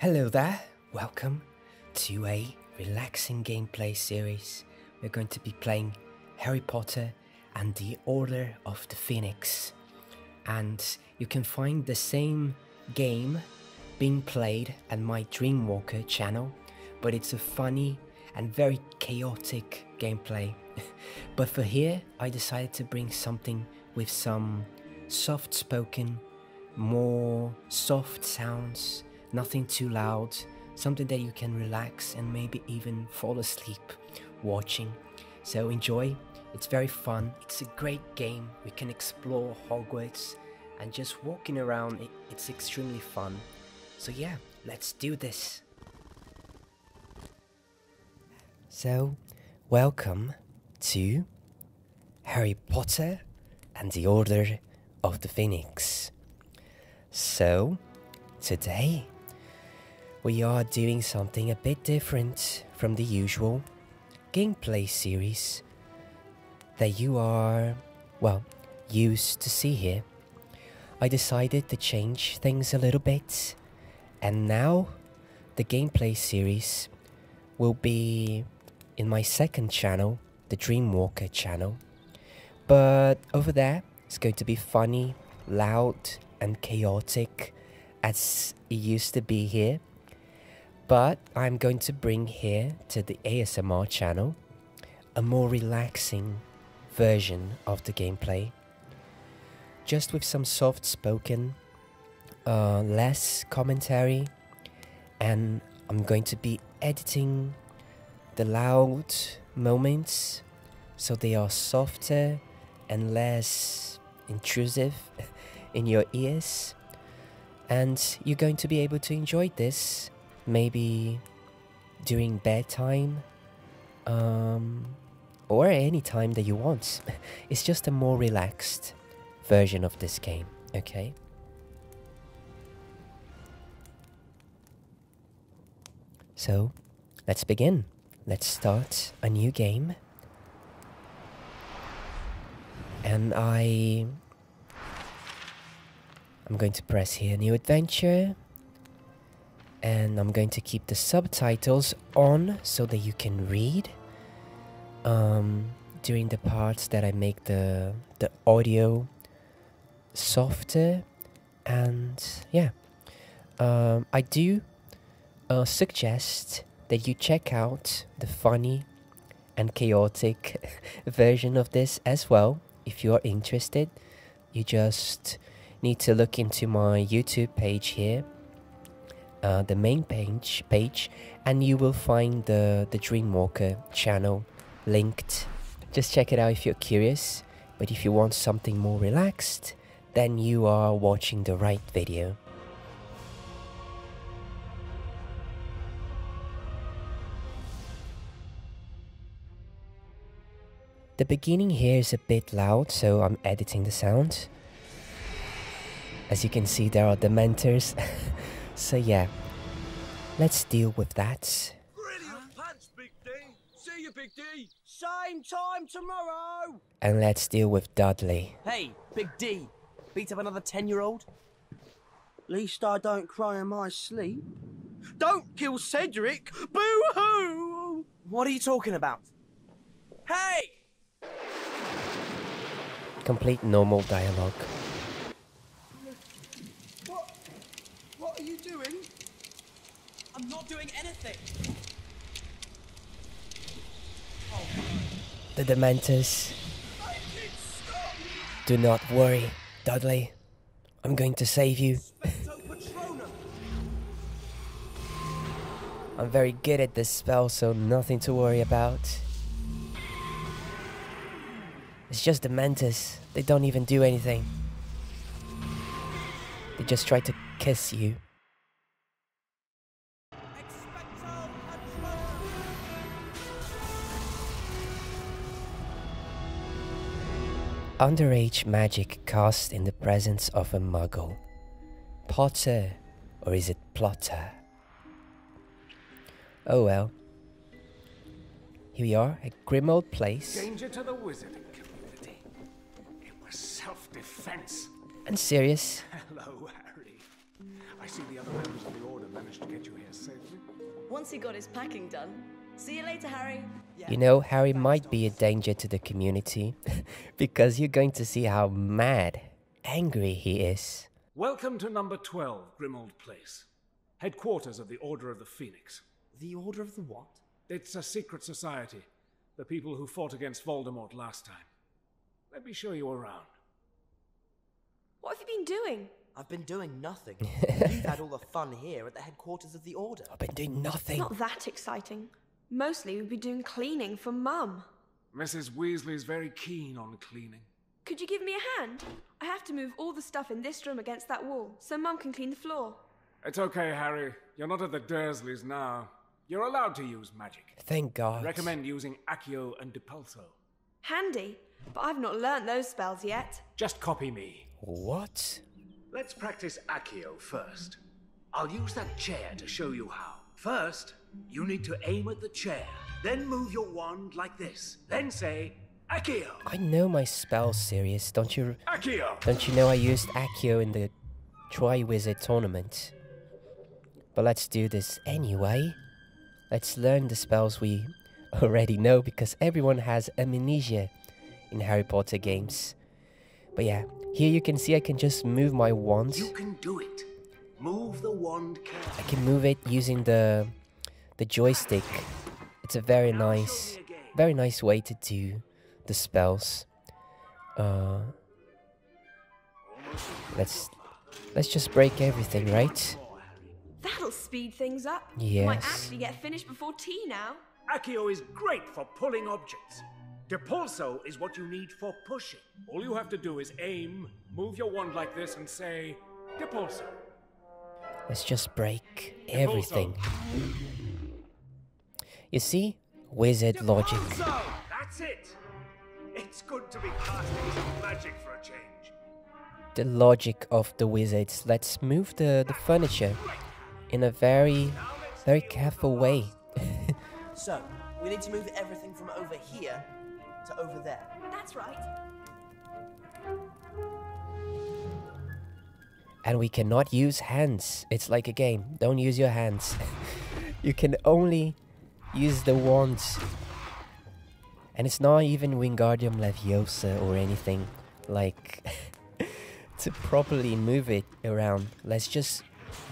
Hello there, welcome to a relaxing gameplay series. We're going to be playing Harry Potter and the Order of the Phoenix. And you can find the same game being played at my Dreamwalker channel, but it's a funny and very chaotic gameplay. but for here, I decided to bring something with some soft spoken, more soft sounds nothing too loud, something that you can relax and maybe even fall asleep watching. So enjoy, it's very fun, it's a great game. We can explore Hogwarts and just walking around, it, it's extremely fun. So yeah, let's do this. So, welcome to Harry Potter and the Order of the Phoenix. So, today we are doing something a bit different from the usual gameplay series that you are, well, used to see here. I decided to change things a little bit, and now the gameplay series will be in my second channel, the Dreamwalker channel. But over there, it's going to be funny, loud, and chaotic as it used to be here. But I'm going to bring here to the ASMR channel a more relaxing version of the gameplay. Just with some soft spoken, uh, less commentary, and I'm going to be editing the loud moments so they are softer and less intrusive in your ears. And you're going to be able to enjoy this maybe during bedtime um, or any time that you want. it's just a more relaxed version of this game, okay? So, let's begin. Let's start a new game. And I I'm going to press here new adventure and I'm going to keep the subtitles on so that you can read um, during the parts that I make the the audio softer. And yeah. Um, I do uh, suggest that you check out the funny and chaotic version of this as well if you are interested. You just need to look into my YouTube page here uh, the main page page and you will find the the Dreamwalker channel linked. Just check it out if you're curious. But if you want something more relaxed, then you are watching the right video. The beginning here is a bit loud, so I'm editing the sound. As you can see, there are Dementors. So yeah, let's deal with that. Brilliant punch, Big D. See you, Big D. Same time tomorrow. And let's deal with Dudley. Hey, Big D. Beat up another 10 year old? Least I don't cry in my sleep. Don't kill Cedric. Boo hoo. What are you talking about? Hey! Complete normal dialogue. I'm not doing anything. The Dementors. Do not worry, Dudley. I'm going to save you. I'm very good at this spell, so nothing to worry about. It's just Dementors. They don't even do anything. They just try to kiss you. Underage magic cast in the presence of a muggle. Potter, or is it plotter? Oh well. Here we are, a grim old place. Danger to the wizarding community. It was self-defense. And serious. Hello, Harry. I see the other members of the Order managed to get you here safely. Once he got his packing done. See you later, Harry. You know, Harry might be a danger to the community because you're going to see how mad, angry he is. Welcome to number 12, Grimmauld Place. Headquarters of the Order of the Phoenix. The Order of the what? It's a secret society. The people who fought against Voldemort last time. Let me show you around. What have you been doing? I've been doing nothing. You've had all the fun here at the headquarters of the Order. I've been doing nothing. Not that exciting. Mostly we'd be doing cleaning for Mum. Mrs. Weasley's very keen on cleaning. Could you give me a hand? I have to move all the stuff in this room against that wall so Mum can clean the floor. It's okay, Harry. You're not at the Dursleys now. You're allowed to use magic. Thank God. Recommend using Accio and Depulso. Handy, but I've not learnt those spells yet. Just copy me. What? Let's practice Accio first. I'll use that chair to show you how. First, you need to aim at the chair. Then move your wand like this. Then say, Accio! I know my spells, Sirius. Don't you? Accio! Don't you know I used Accio in the Triwizard tournament? But let's do this anyway. Let's learn the spells we already know because everyone has amnesia in Harry Potter games. But yeah, here you can see I can just move my wand. You can do it. Move the wand I can move it using the the joystick. It's a very nice, very nice way to do the spells. Uh, let's let's just break everything, right? That'll speed things up. Yes. Might actually get finished before tea now. Accio is great for pulling objects. Depulso is what you need for pushing. All you have to do is aim, move your wand like this, and say, Depulso. Let's just break everything. You see, wizard logic. That's it! It's good to be casting some magic for a change. The logic of the wizards. Let's move the the furniture in a very, very careful way. So, we need to move everything from over here to over there. That's right. And we cannot use hands. It's like a game. Don't use your hands. you can only use the wands. And it's not even Wingardium Leviosa or anything like to properly move it around. Let's just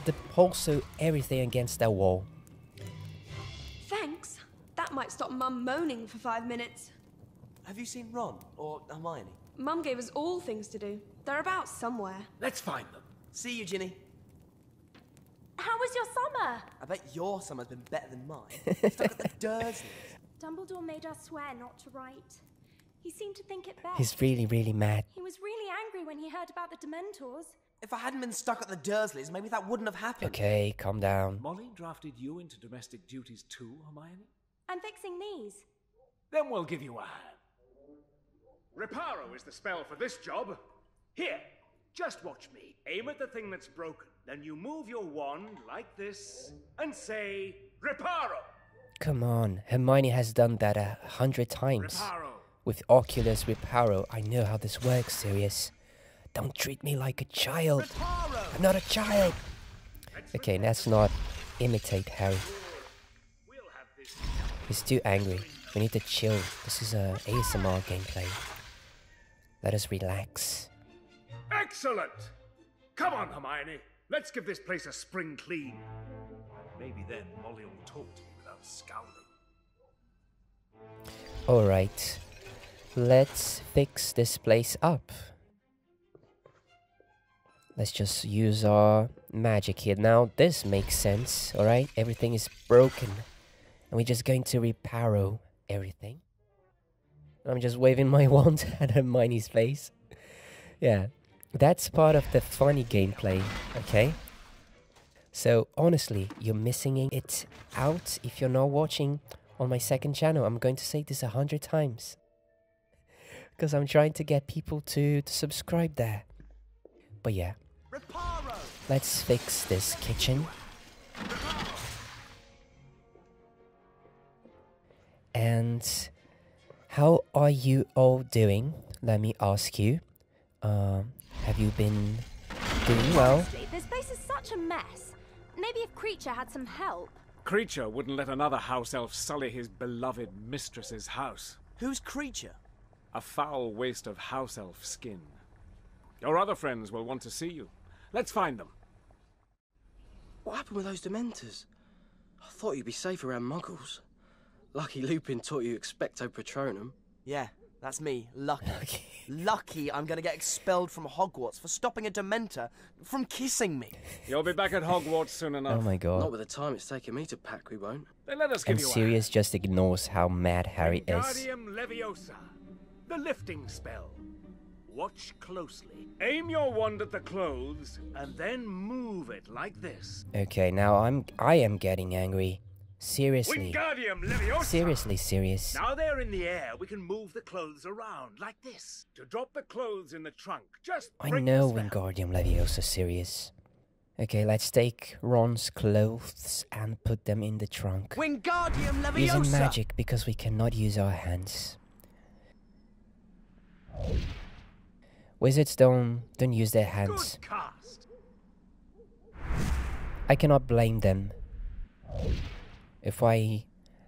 depulso everything against that wall. Thanks. That might stop Mum moaning for five minutes. Have you seen Ron or Hermione? Mum gave us all things to do. They're about somewhere. Let's find them. See you, Ginny. How was your summer? I bet your summer's been better than mine. Stuck at the Dursleys. Dumbledore made us swear not to write. He seemed to think it best. He's really, really mad. He was really angry when he heard about the Dementors. If I hadn't been stuck at the Dursleys, maybe that wouldn't have happened. Okay, calm down. Molly drafted you into domestic duties too, Hermione? I'm fixing these. Then we'll give you a hand. Reparo is the spell for this job. Here, just watch me. Aim at the thing that's broken. Then you move your wand like this and say, Reparo! Come on, Hermione has done that a hundred times. Reparo! With Oculus Reparo, I know how this works, Sirius. Don't treat me like a child. I'm not a child. Okay, let's not imitate Harry. We'll have this. He's too angry. We need to chill. This is a ASMR gameplay. Let us relax. Excellent! Come on, Hermione. Let's give this place a spring clean. Maybe then Molly will talk to me without scowling. Alright. Let's fix this place up. Let's just use our magic here. Now, this makes sense, alright? Everything is broken. And we're just going to reparo everything. I'm just waving my wand at Hermione's face. Yeah, that's part of the funny gameplay, okay? So, honestly, you're missing it out if you're not watching on my second channel. I'm going to say this a hundred times. Because I'm trying to get people to, to subscribe there. But yeah, let's fix this kitchen. And how are you all doing? Let me ask you. Um, have you been doing well? Honestly, this place is such such a mess. Maybe if Kreacher had some help. Kreacher wouldn't let another house elf sully his beloved mistress's house. Who's Kreacher? A foul waste of house elf skin. Your other friends will want to see you. Let's find them. What happened with those Dementors? I thought you'd be safe around muggles. Lucky Lupin taught you Expecto Patronum. Yeah, that's me. Lucky. Okay. Lucky I'm gonna get expelled from Hogwarts for stopping a Dementor from kissing me. You'll be back at Hogwarts soon oh enough. Oh my god. Not with the time it's taken me to pack, we won't. Then let us give And you Sirius just ignores how mad Harry a is. Wingardium Leviosa, the lifting spell. Watch closely. Aim your wand at the clothes and then move it like this. Okay, now I'm I am getting angry. Seriously. Seriously, Sirius. Now they're in the air, we can move the clothes around like this. To drop the clothes in the trunk, just I know. Wingardium Leviosa Sirius. Okay, let's take Ron's clothes and put them in the trunk. Wingardium Leviosa! Using magic because we cannot use our hands. Wizards don't don't use their hands. Good cast. I cannot blame them. If I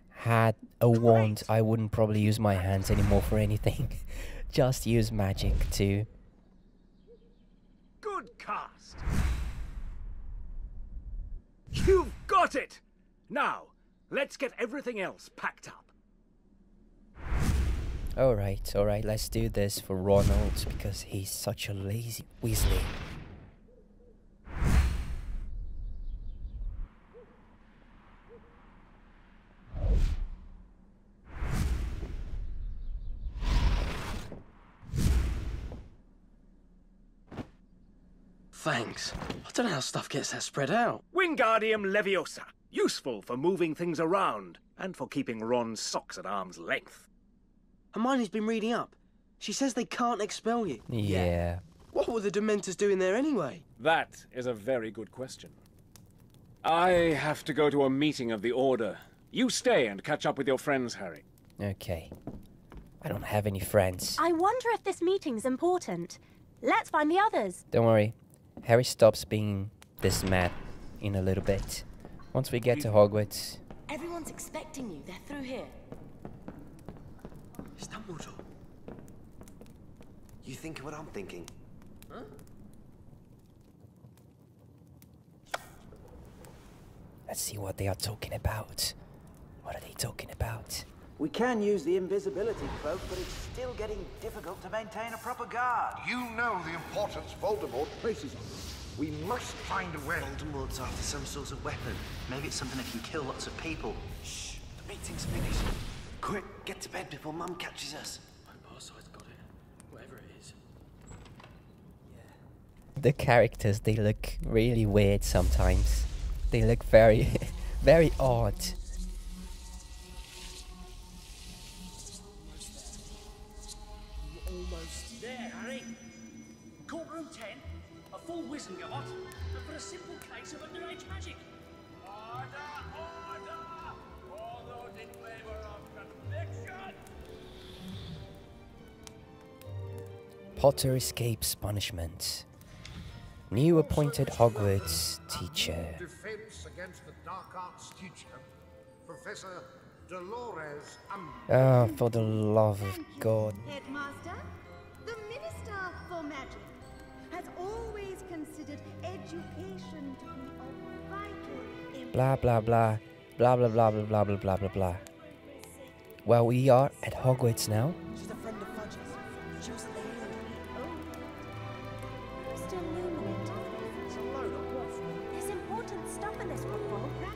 had a wand, I wouldn't probably use my hands anymore for anything. Just use magic to Good cast. You've got it! Now, let's get everything else packed up. Alright, alright, let's do this for Ronald because he's such a lazy Weasley. Thanks. I don't know how stuff gets that spread out. Wingardium Leviosa. Useful for moving things around and for keeping Ron's socks at arm's length. Hermione's been reading up. She says they can't expel you. Yeah. What were the Dementors doing there anyway? That is a very good question. I have to go to a meeting of the Order. You stay and catch up with your friends, Harry. Okay. I don't have any friends. I wonder if this meeting's important. Let's find the others. Don't worry. Harry stops being this mad in a little bit. Once we get to Hogwarts. Everyone's expecting you. They're through here. It's Dumbledore. You think what I'm thinking? Huh? Let's see what they are talking about. What are they talking about? We can use the invisibility cloak, but it's still getting difficult to maintain a proper guard. You know the importance Voldemort places on them. We must find a way. Voldemort's after some sort of weapon. Maybe it's something that can kill lots of people. Shh, the meeting's finished. Quick, get to bed before Mum catches us. Parside's got it. Whatever it is. Yeah. The characters, they look really weird sometimes. They look very, very odd. Potter escapes punishment. New appointed Hogwarts teacher. teacher ah, oh, for the love of God. Headmaster, the Minister for Magic has always considered education to be a vital... Blah, blah, blah. Blah, blah, blah, blah, blah, blah, blah, blah. Well, we are at Hogwarts now.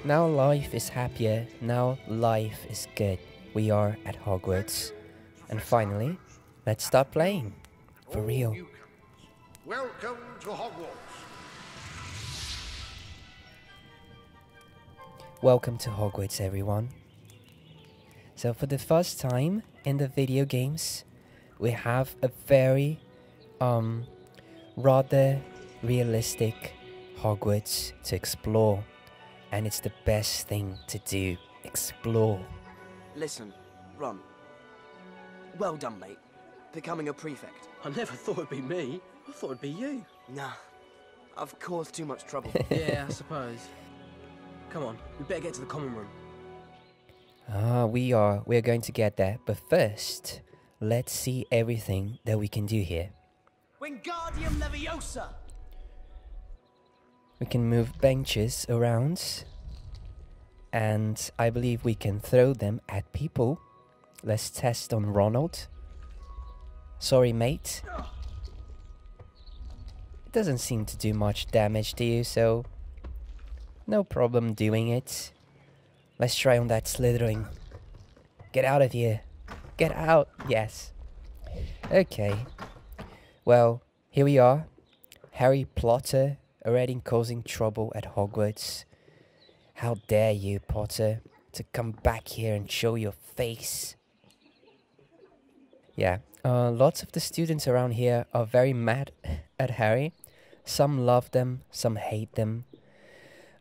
Now life is happier. Now life is good. We are at Hogwarts. And finally, let's start playing. For real. Welcome to Hogwarts. Welcome to Hogwarts, everyone. So, for the first time in the video games, we have a very, um, rather realistic Hogwarts to explore. And it's the best thing to do explore. Listen, Ron. Well done, mate. Becoming a prefect. I never thought it'd be me. I thought it'd be you. Nah. I've caused too much trouble. yeah, I suppose. Come on, we better get to the common room. Ah, we are. We're going to get there. But first, let's see everything that we can do here. Wingardium Leviosa! We can move benches around. And I believe we can throw them at people. Let's test on Ronald. Sorry, mate. It doesn't seem to do much damage to you, so no problem doing it. Let's try on that Slytherin. Get out of here. Get out. Yes. Okay. Well, here we are. Harry Potter already causing trouble at Hogwarts. How dare you, Potter, to come back here and show your face. Yeah, uh, lots of the students around here are very mad at Harry. Some love them, some hate them.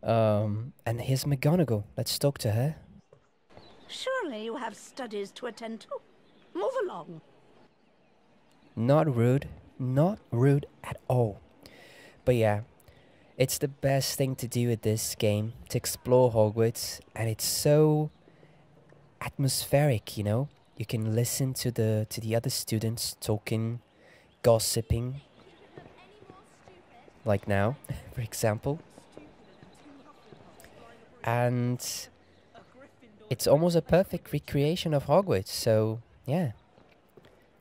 Um, and here's McGonagall. Let's talk to her. Surely you have studies to attend to. Move along. Not rude, not rude at all. But yeah, it's the best thing to do with this game to explore Hogwarts, and it's so atmospheric, you know. You can listen to the to the other students talking, gossiping. Like now, for example. And it's almost a perfect recreation of Hogwarts, so yeah.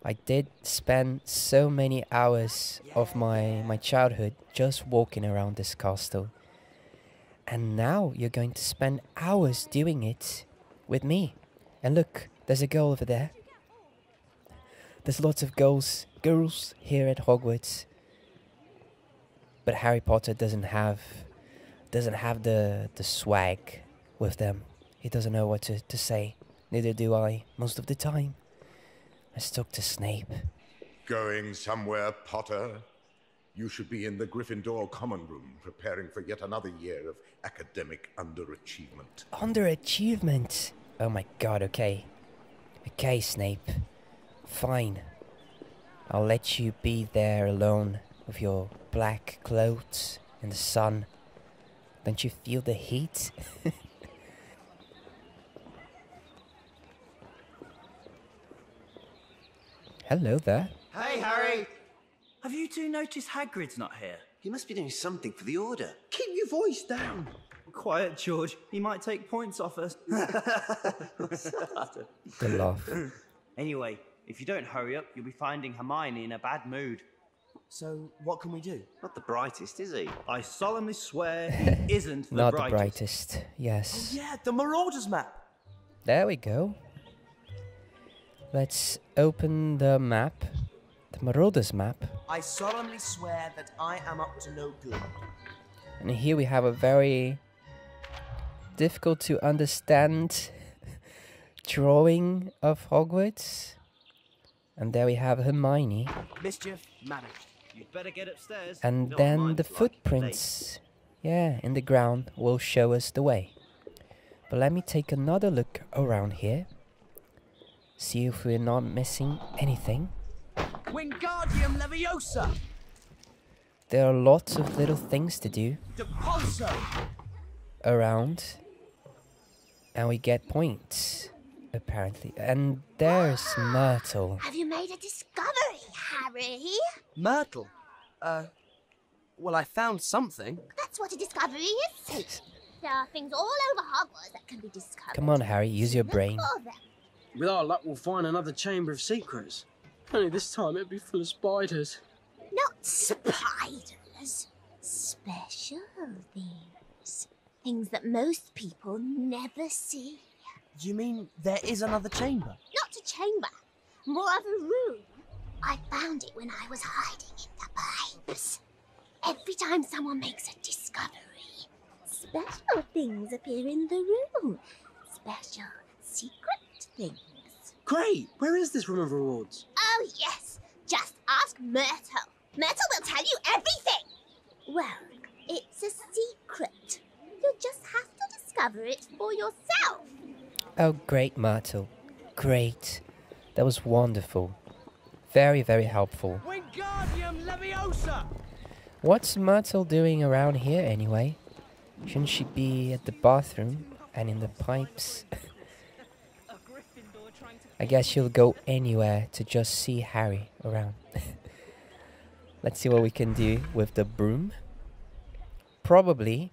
I did spend so many hours of my, my childhood just walking around this castle. And now you're going to spend hours doing it with me. And look, there's a girl over there. There's lots of girls girls here at Hogwarts. But Harry Potter doesn't have doesn't have the, the swag with them. He doesn't know what to, to say. Neither do I most of the time. Let's talk to Snape. Going somewhere, Potter? You should be in the Gryffindor common room preparing for yet another year of academic underachievement. Underachievement? Oh my god, okay. Okay, Snape. Fine. I'll let you be there alone with your black clothes in the sun. Don't you feel the heat? Hello there. Hey, Harry! Have you two noticed Hagrid's not here? He must be doing something for the Order. Keep your voice down. Quiet, George. He might take points off us. The laugh. Anyway, if you don't hurry up, you'll be finding Hermione in a bad mood. So, what can we do? Not the brightest, is he? I solemnly swear he isn't the Not brightest. the brightest. Yes. Oh, yeah, the Marauders map. There we go. Let's open the map. The Marauders map. I solemnly swear that I am up to no good. And here we have a very difficult to understand drawing of Hogwarts. And there we have Hermione. Mischief managed. You'd better get upstairs. And then the footprints, yeah, in the ground will show us the way. But let me take another look around here. See if we're not missing anything. Wingardium Leviosa! There are lots of little things to do Depulso! around. And we get points, apparently. And there's Myrtle. Have you made a discovery, Harry? Myrtle? Uh, well, I found something. That's what a discovery is. There are things all over Hogwarts that can be discovered. Come on, Harry, use your brain. For them. With our luck, we'll find another chamber of secrets. Only this time it'll be full of spiders. Not spiders. Special things. Things that most people never see. You mean there is another chamber? Not a chamber, more of a room. I found it when I was hiding in the pipes. Every time someone makes a discovery, special things appear in the room. Special secret things. Great! Where is this room of rewards? Oh, yes. Just ask Myrtle. Myrtle will tell you everything. Well, it's a secret. You just have to discover it for yourself. Oh, great, Myrtle. Great. That was wonderful. Very, very helpful. Wingardium Leviosa! What's Myrtle doing around here anyway? Shouldn't she be at the bathroom and in the pipes? I guess she'll go anywhere to just see Harry around. Let's see what we can do with the broom. Probably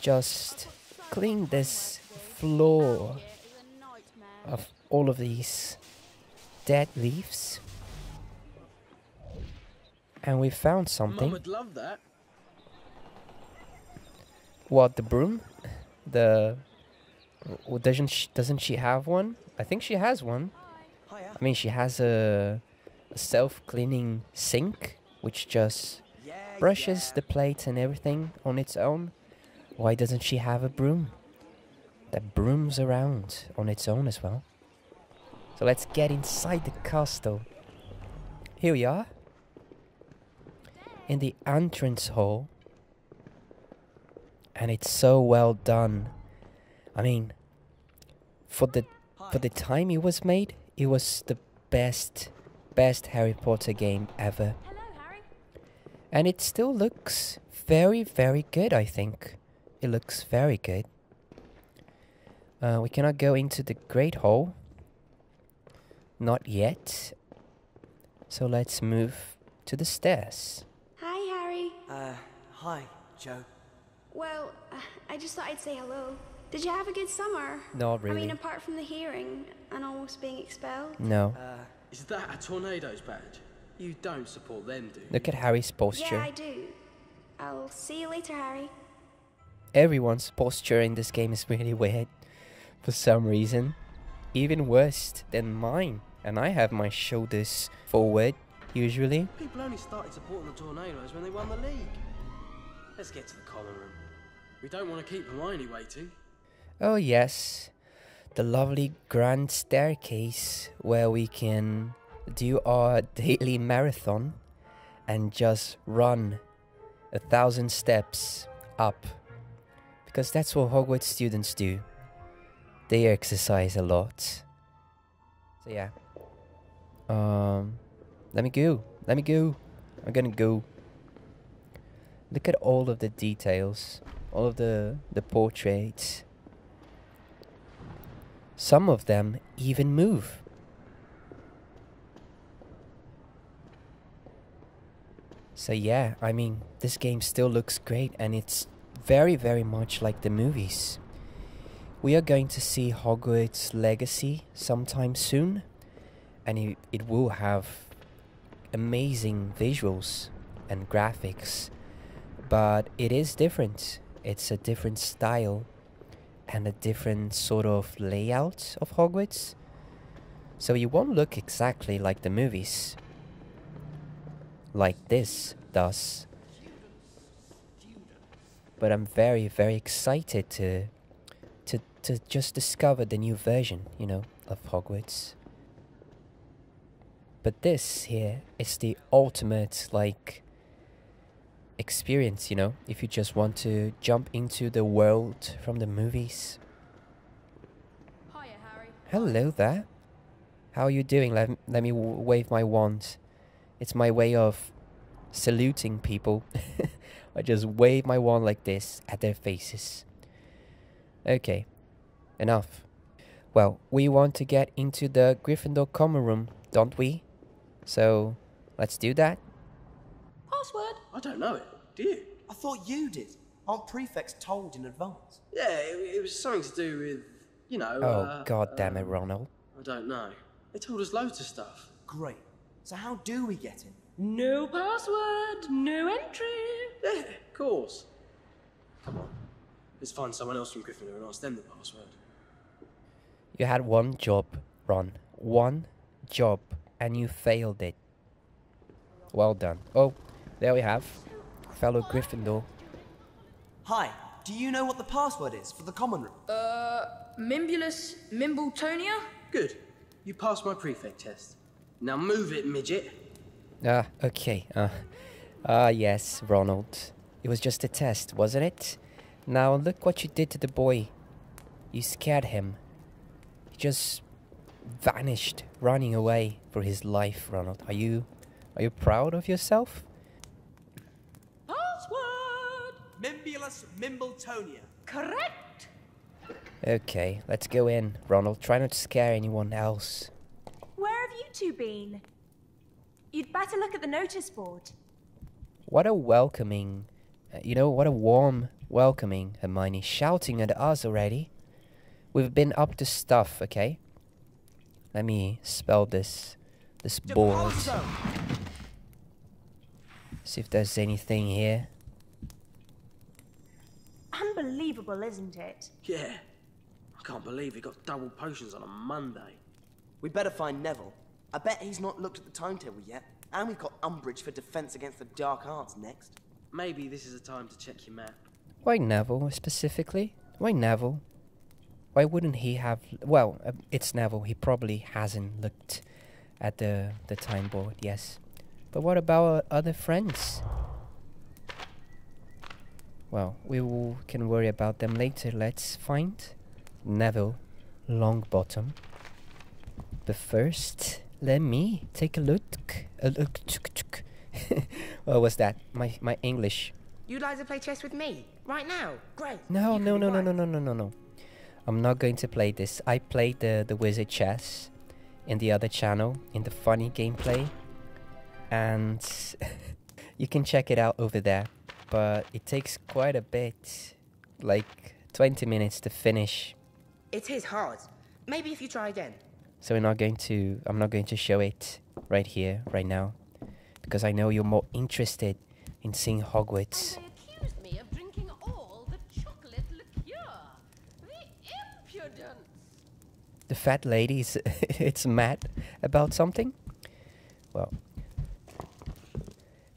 just clean this floor of all of these dead leaves. And we found something. would love that. What the broom? The doesn't she, doesn't she have one? I think she has one. I mean, she has a, a self-cleaning sink which just brushes the plates and everything on its own. Why doesn't she have a broom that brooms around on its own as well? So let's get inside the castle. Here we are in the entrance hall and it's so well done. I mean, for the for the time it was made, it was the best best Harry Potter game ever. Hello, Harry. And it still looks very very good, I think. It looks very good. Uh, we cannot go into the Great Hall. Not yet. So let's move to the stairs. Hi, Harry. Uh, hi, Cho. Well, uh, I just thought I'd say hello. Did you have a good summer? Not I mean, apart from the hearing and almost being expelled. No. Uh, Is that a tornadoes badge? You don't support them, do you? Look at Harry's posture. Yeah, I do. I'll see you later, Harry. Everyone's posture in this game is really weird for some reason. Even worse than mine. And I have my shoulders forward usually. People only started supporting the tornadoes when they won the league. Let's get to the common room. We don't want to keep Hermione waiting. Oh, yes. The lovely grand staircase where we can do our daily marathon and just run a thousand steps up. Because that's what Hogwarts students do. They exercise a lot. So, yeah. Um, let me go. Let me go. I'm gonna go. Look at all of the details, all of the the portraits. Some of them even move. So yeah, I mean, this game still looks great and it's very very much like the movies. We are going to see Hogwarts Legacy sometime soon and it, it will have amazing visuals and graphics but it is different it's a different style and a different sort of layout of hogwarts. So you won't look exactly like the movies like this does. But i'm very very excited to to to just discover the new version you know of hogwarts. But this here is the ultimate, like, experience, you know? If you just want to jump into the world from the movies. Hiya, Harry. Hello there. How are you doing? Let, let me w- wave my wand. It's my way of saluting people. I just wave my wand like this at their faces. Okay, enough. Well, we want to get into the Gryffindor common room, don't we? So, let's do that. Password? I don't know it. Do you? I thought you did. Aren't prefects told in advance? Yeah, it, it was something to do with, you know. Oh, uh, god damn it, Ronald. I don't know. They told us loads of stuff. Great. So how do we get in? No password, no entry. Yeah, of course. Come on. Let's find someone else from Gryffindor and ask them the password. You had one job, Ron. One job, and you failed it. Well done. Oh, there we have. Fellow Gryffindor. Hi, do you know what the password is for the common room? Uh, Mimbulus Mimbletonia? Good. You passed my prefect test. Now move it, midget. Ah, okay. Uh, ah, yes, Ronald. It was just a test, wasn't it? Now look what you did to the boy. You scared him. He just vanished, running away for his life, Ronald. Are you are you proud of yourself? Regulus Mimbletonia. Correct. Okay, let's go in. Ronald, try not to scare anyone else. Where have you two been? You'd better look at the notice board. What a welcoming, uh, you know, what a warm welcoming, Hermione, shouting at us already. We've been up to stuff, okay? Let me spell this, this board. See if there's anything here. Unbelievable, isn't it? Yeah. I can't believe he got double potions on a Monday. We'd better find Neville. I bet he's not looked at the timetable yet. And we've got Umbridge for Defense Against the Dark Arts next. Maybe this is a time to check your map. Why Neville specifically? Why Neville? Why wouldn't he have? Well, uh, it's Neville. He probably hasn't looked at the the time board. Yes, but what about our other friends? Well, we will, can worry about them later. Let's find Neville Longbottom. But first, let me take a look. A look. Tuk, tuk. what was that? My my English. You'd like to play chess with me right now? Great. No, you no, no, no, no, no, no, no, no. I'm not going to play this. I played the the wizard chess in the other channel in the funny gameplay, and you can check it out over there. But it takes quite a bit, like 20 minutes to finish. It is hard. Maybe if you try again. So we're not going to. I'm not going to show it right here, right now, because I know you're more interested in seeing Hogwarts. accused me of drinking all the chocolate liqueur. The impudence! The fat lady is it's mad about something. Well,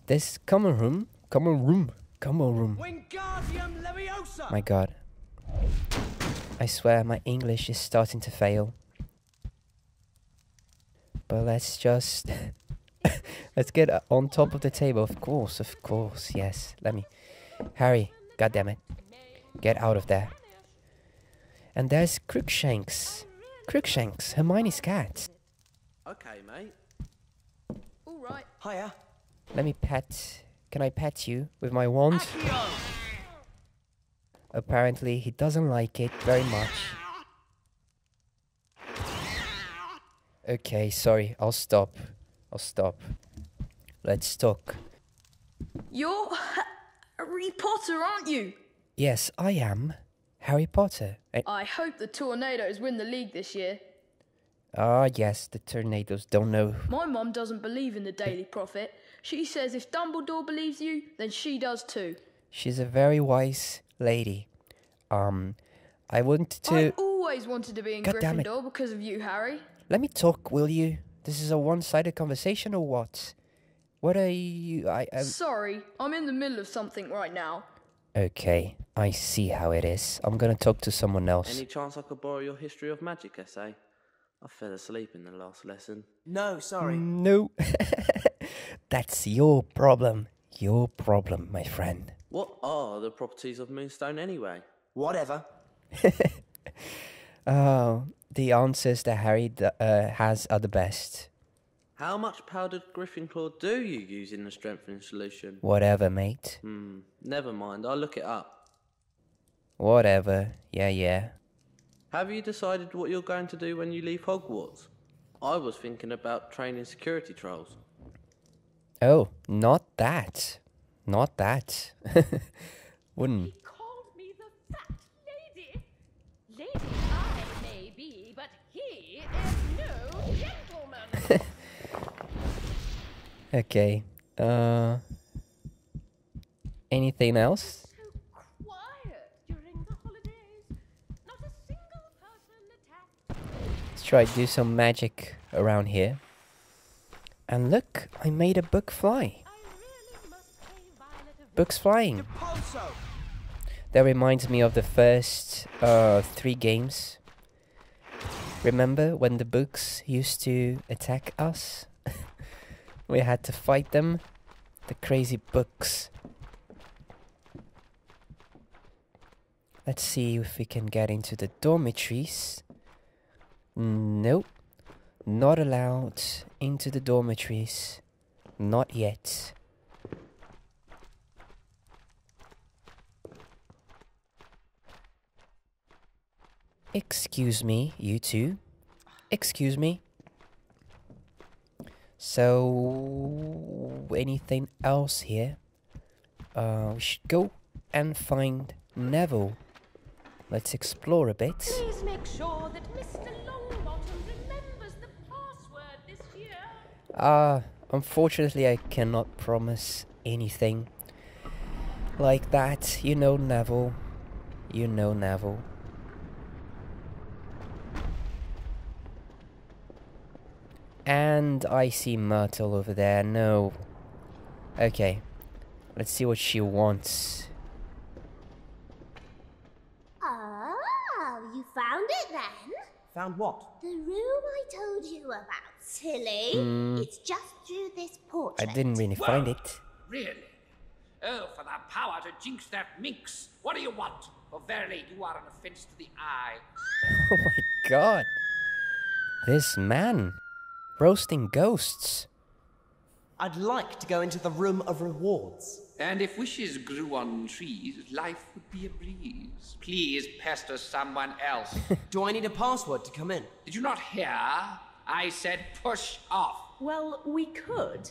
this common room, common room, common room. Wingardium Leviosa! My God, I swear my English is starting to fail. But let's just let's get on top of the table. Of course, of course, yes. Let me, Harry. God damn it, get out of there. And there's Crookshanks. Crookshanks, Hermione's cat. Okay, mate. All right. Hiya. Let me pet. Can I pet you with my wand? Apparently, he doesn't like it very much. Okay, sorry. I'll stop. I'll stop. Let's talk. You're Harry Potter, aren't you? Yes, I am Harry Potter. And I hope the Tornadoes win the league this year. Ah, yes, the tornadoes don't know. My mum doesn't believe in the Daily Prophet. She says if Dumbledore believes you, then she does too. She's a very wise lady. Um, I want to. I always wanted to be in God. Gryffindor because of you, Harry. Let me talk, will you? This is a one-sided conversation, or what? What are you? I. I Sorry, I'm in the middle of something right now. okay, I see how it is. I'm gonna talk to someone else. Any chance I could borrow your history of magic essay? I fell asleep in the last lesson. No, sorry. No. That's your problem. Your problem, my friend. What are the properties of Moonstone anyway? Whatever. Oh, the answers that Harry d- uh, has are the best. How much powdered Gryffindor do you use in the strengthening solution? Whatever, mate. Hmm, never mind, I'll look it up. Whatever. Yeah, yeah. Have you decided what you're going to do when you leave Hogwarts? I was thinking about training security trolls. Oh, not that. Not that. Wouldn't. Called me the fat lady. Lady I may be, but he is no gentleman. Okay. Uh. Anything else? To do some magic around here. And look, I made a book fly. Books flying. That reminds me of the first uh, three games. Remember when the books used to attack us? we had to fight them. The crazy books. Let's see if we can get into the dormitories. Nope. Not allowed into the dormitories. Not yet. Excuse me, you two. Excuse me. So, anything else here? Uh, we should go and find Neville. Let's explore a bit. Please make sure that Mr. Uh, unfortunately, I cannot promise anything like that. You know, Neville. You know, Neville. And I see Myrtle over there. No. Okay. Let's see what she wants. Oh, you found it then? Found what? The room I told you about, silly. Hmm. It's just through this portrait. I didn't really find it. Really? Oh, for the power to jinx that minx. What do you want? For verily, you are an offense to the eye. Oh my god. This man. Roasting ghosts. I'd like to go into the room of rewards. And if wishes grew on trees, life would be a breeze. Please pester someone else. Do I need a password to come in? Did you not hear? I said push off. Well, we could.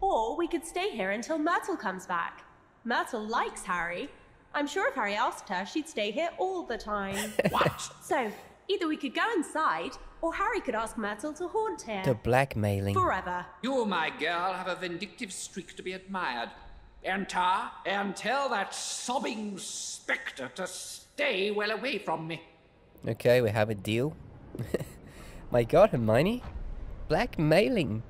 Or we could stay here until Myrtle comes back. Myrtle likes Harry. I'm sure if Harry asked her, she'd stay here all the time. what? So, either we could go inside, or Harry could ask Myrtle to haunt here. The blackmailing. Forever. You, my girl, have a vindictive streak to be admired. Enter and tell that sobbing spectre to stay well away from me. Okay, we have a deal. my god, Hermione. Blackmailing.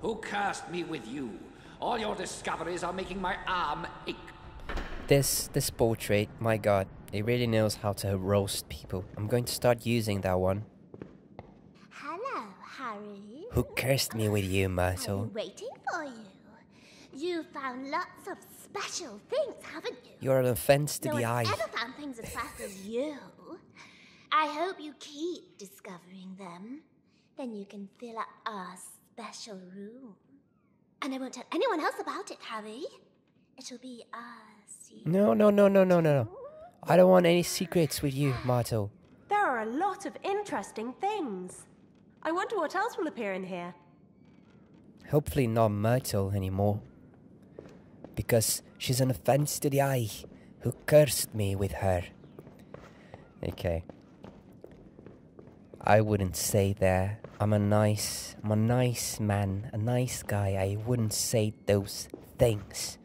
Who cursed me with you? All your discoveries are making my arm ache. This this portrait, my god, it really knows how to roast people. I'm going to start using that one. Hello, Harry. Who cursed me with you, I've Myrtle? been waiting for you. You found lots of special things, haven't you? You're an offense to no the eye. one's ever found things as fast as you. I hope you keep discovering them. Then you can fill up our special room. And I won't tell anyone else about it, Harry. It'll be our secret. No, no, no, no, no, no, no. I don't want any secrets with you, Myrtle. There are a lot of interesting things. I wonder what else will appear in here. Hopefully not Myrtle anymore. Because she's an offense to the eye. Who cursed me with her? Okay. I wouldn't say that. I'm a nice, I'm a nice man, a nice guy. I wouldn't say those things.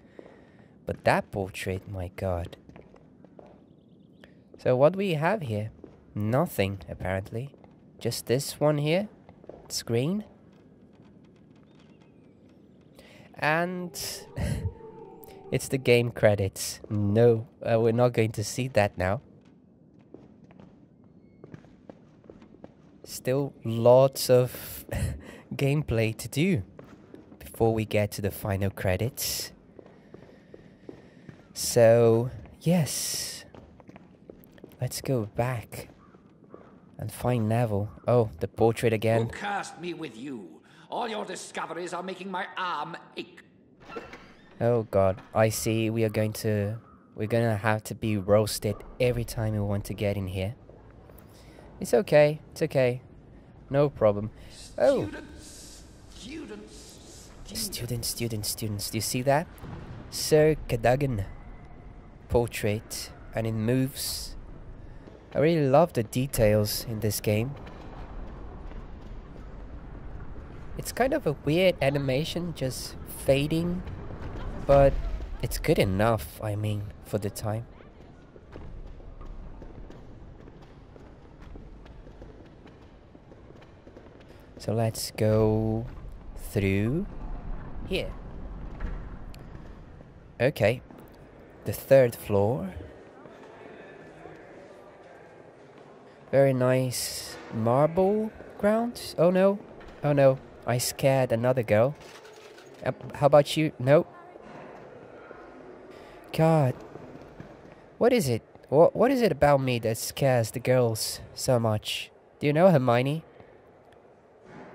But that portrait, my god. So what do we have here? Nothing, apparently. Just this one here. It's green. And it's the game credits. No, uh, we're not going to see that now. Still lots of gameplay to do before we get to the final credits. So, yes. Let's go back and find Neville. Oh, the portrait Who again. cursed me with you? All your discoveries are making my arm ache. Oh god, I see we are going to we're gonna have to be roasted every time we want to get in here. It's okay, it's okay. No problem. Oh Students, students, students, students. Do you see that? Sir Cadogan portrait and it moves. I really love the details in this game. It's kind of a weird animation just fading but it's good enough, I mean, for the time. So let's go through here. Okay, the third floor. Very nice marble grounds. Oh no, oh no, I scared another girl. Uh, how about you? Nope. God. What is it? What what is it about me that scares the girls so much? Do you know Hermione?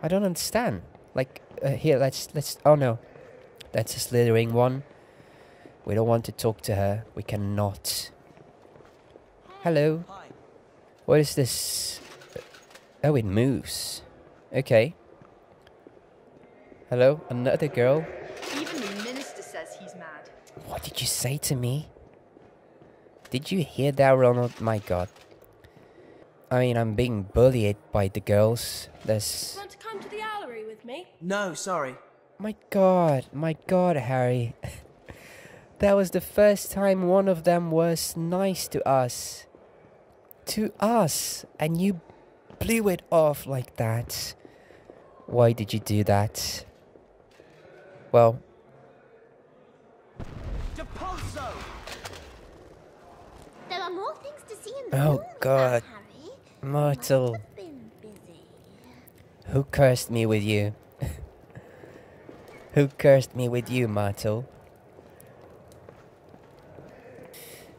I don't understand. Like uh, here, let's let's Oh no. That's a Slytherin one. We don't want to talk to her. We cannot. Hello. Hi. What is this? Oh, it moves. Okay. Hello, another girl. Even the minister says he's mad. What did you say to me? Did you hear that, Ronald? My god. I mean, I'm being bullied by the girls. There's. Want to come to the gallery with me? No, sorry. My god, my god, Harry. that was the first time one of them was nice to us. To us. And you blew it off like that. Why did you do that? Well, Depulso! There are more things to see in the oh god. Harry. Myrtle. Who cursed me with you? Who cursed me with you, Myrtle?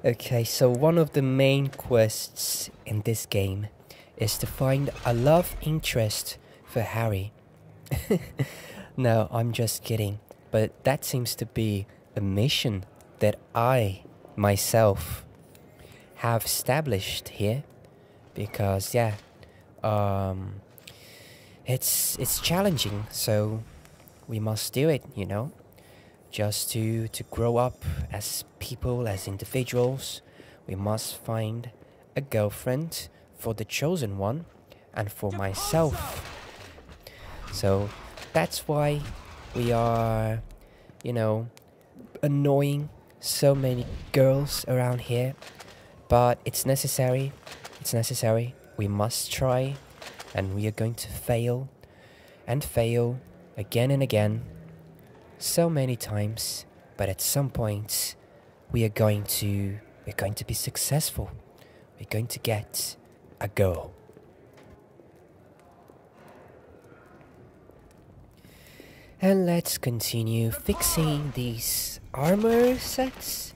Okay, so one of the main quests in this game is to find a love interest for Harry. no, I'm just kidding. But that seems to be a mission that I myself have established here because yeah, um it's it's challenging, so we must do it, you know? Just to to grow up as people, as individuals, we must find a girlfriend for the chosen one and for myself. So that's why we are, you know, annoying so many girls around here. But it's necessary. It's necessary. We must try. And we are going to fail and fail again and again. So many times. But at some point, we are going to we're going to be successful. We're going to get a girl. And let's continue fixing these armor sets.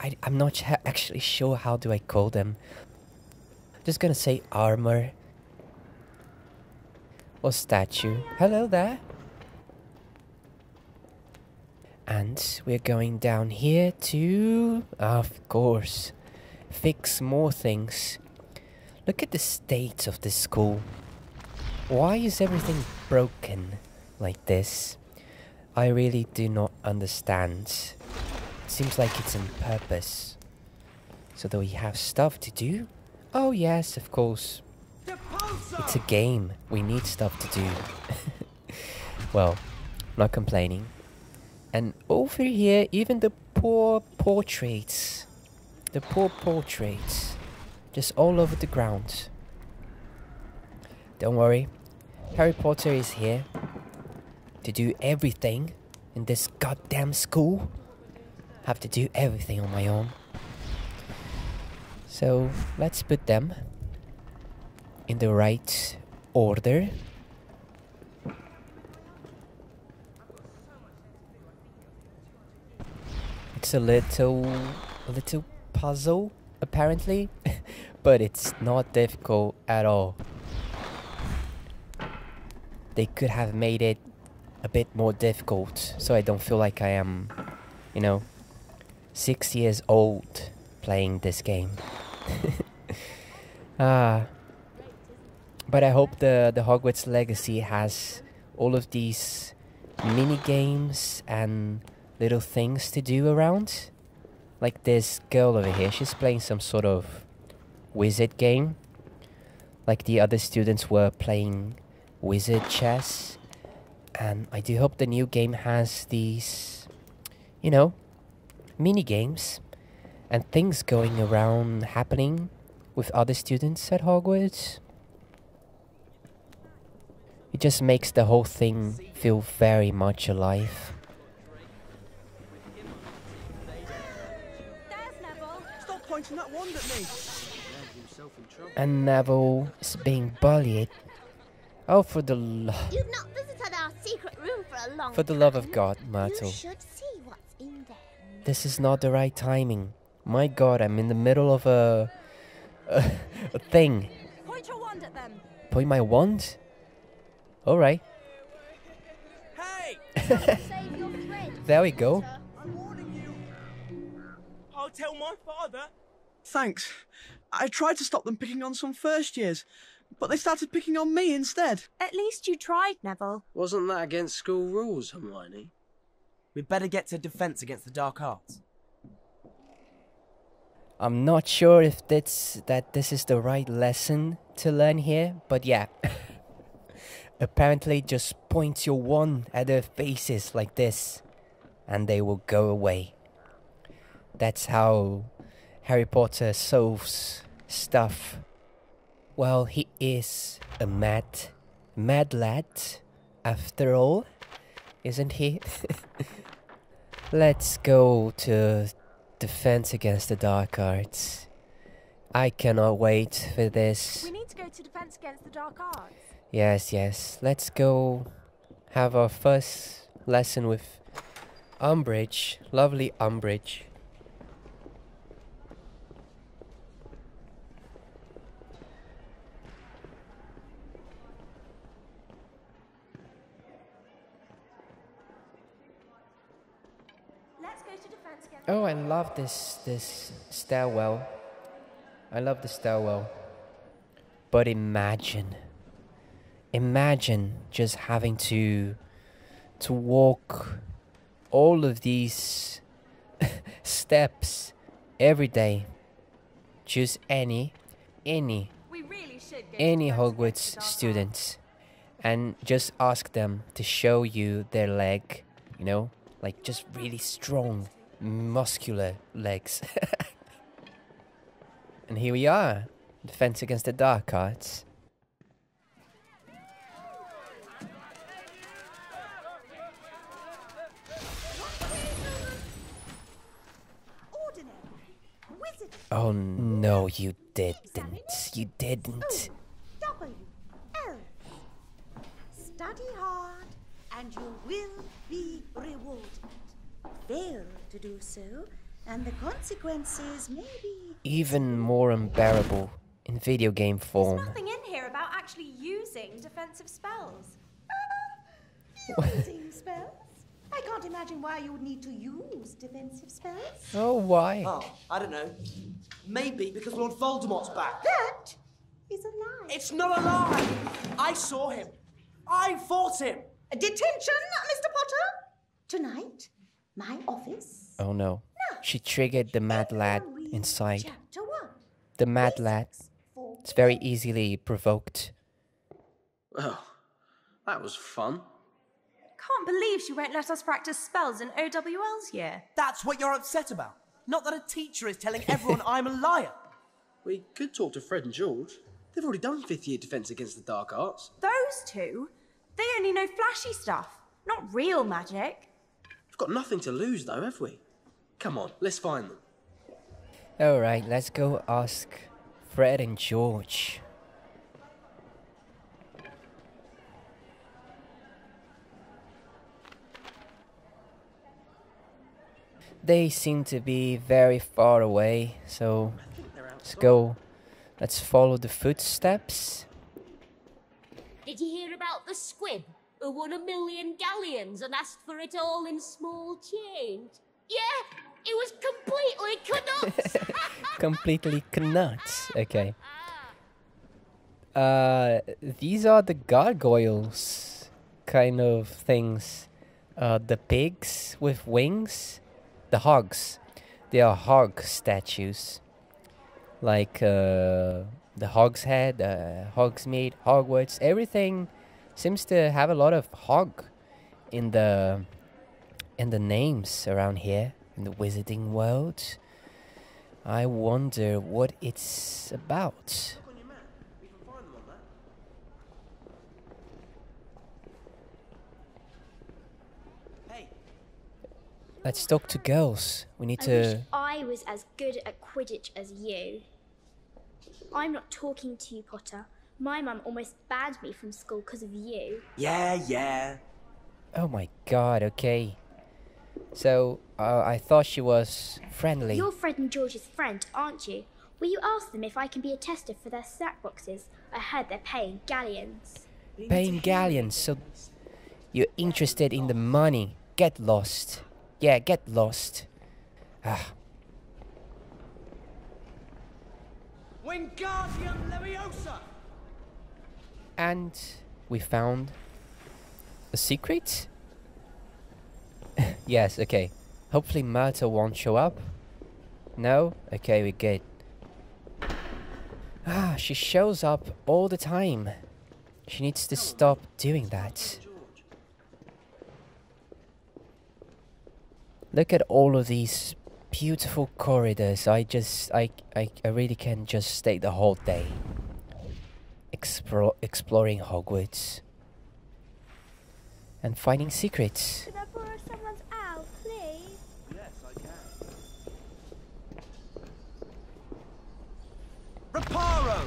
I, I'm not actually sure how do I call them. I'm Just gonna say armor or statue. Hello there. And we're going down here to, of course, fix more things. Look at the state of this school. Why is everything broken like this? I really do not understand. It seems like it's on purpose. So that we have stuff to do? Oh yes, of course. It's a game. We need stuff to do. well, not complaining. And over here, even the poor portraits. The poor portraits. Just all over the ground. Don't worry. Harry Potter is here to do everything in this goddamn school. Have to do everything on my own. So let's put them in the right order. It's a little a little puzzle apparently, but it's not difficult at all. They could have made it a bit more difficult so I don't feel like I am, you know, 6 years old playing this game. ah. But I hope the the Hogwarts Legacy has all of these mini games and little things to do around. Like this girl over here, she's playing some sort of wizard game. Like the other students were playing wizard chess. And I do hope the new game has these, you know, mini games and things going around happening with other students at Hogwarts. It just makes the whole thing feel very much alive. Stop pointing that wand at me! And Neville is being bullied. Oh, for the lo- You've not visited our secret room for a long for the love of God, You Myrtle. should see what's in there. This is not the right timing. My God, I'm in the middle of a a, a thing. Point your wand at them. Point my wand. All right. Hey! Save your friend. There we go. I'll tell my father. Thanks. I tried to stop them picking on some first years, but they started picking on me instead. At least you tried, Neville. Wasn't that against school rules, Hermione? We'd better get to defense against the dark arts. I'm not sure if that's that this is the right lesson to learn here, but yeah. Apparently just point your wand at their faces like this and they will go away. That's how Harry Potter solves stuff. Well, he is a mad mad lad after all, isn't he? Let's go to defense against the dark arts. I cannot wait for this. We need to go to defense against the dark arts. Yes, yes. Let's go have our first lesson with Umbridge. Lovely Umbridge. Let's go to defense against Oh, I love this this stairwell. I love the stairwell. But imagine imagine just having to to walk all of these steps every day. Choose any any We really any Hogwarts students and just ask them to show you their leg, you know, like just really strong, muscular legs. and here we are, defense against the dark arts. Oh no, you didn't. You didn't. Study hard, and you will be rewarded. Fail to do so, and the consequences may be. Even more unbearable in video game form. There's Nothing in here about actually using defensive spells. Using spells? I can't imagine why you would need to use defensive spells. Oh, why? Oh, I don't know. Maybe because Lord Voldemort's back. That is a lie. It's not a lie. I saw him. I fought him. Detention, Mr. Potter. Tonight, my office. Oh no. She triggered the mad lad inside. The mad lad. It's very easily provoked. Well, that was fun. Can't believe she won't let us practice spells in OWL's year. That's what you're upset about. Not that a teacher is telling everyone I'm a liar. We could talk to Fred and George. They've already done fifth year defense against the dark arts. Those two? They only know flashy stuff, not real magic. We've got nothing to lose, though, have we? Come on, let's find them. Alright, let's go ask Fred and George. They seem to be very far away, so let's go. Let's follow the footsteps. Did you hear about the squib who won a million galleons and asked for it all in small change? Yeah, it was completely Knuts. Completely nuts. Okay. Uh, these are the gargoyles kind of things. Uh, the pigs with wings, the hogs. They are hog statues. Like uh, the hog's head, uh, Hogsmeade, Hogwarts, everything seems to have a lot of hog in the in the names around here in the wizarding world. I wonder what it's about. Let's talk to girls. We need I to. wish I was as good at Quidditch as you. I'm not talking to you, Potter. My mum almost banned me from school because of you. Yeah, yeah. Oh my god, okay. So, uh, I thought she was friendly. You're Fred and George's friend, aren't you? Will you ask them if I can be a tester for their snack boxes? I heard they're paying galleons. Paying galleons, so you're interested in the money. Get lost. Yeah, get lost. Ah, Wingardium Leviosa! And we found a secret? yes, okay. Hopefully Myrtle won't show up. No? Okay, we're good. Ah, she shows up all the time. She needs to stop doing that. Look at all of these beautiful corridors. I just, I, I, I really can just stay the whole day. Explo exploring Hogwarts. And finding secrets. Could I borrow someone's owl, please? Yes, I can. Reparo!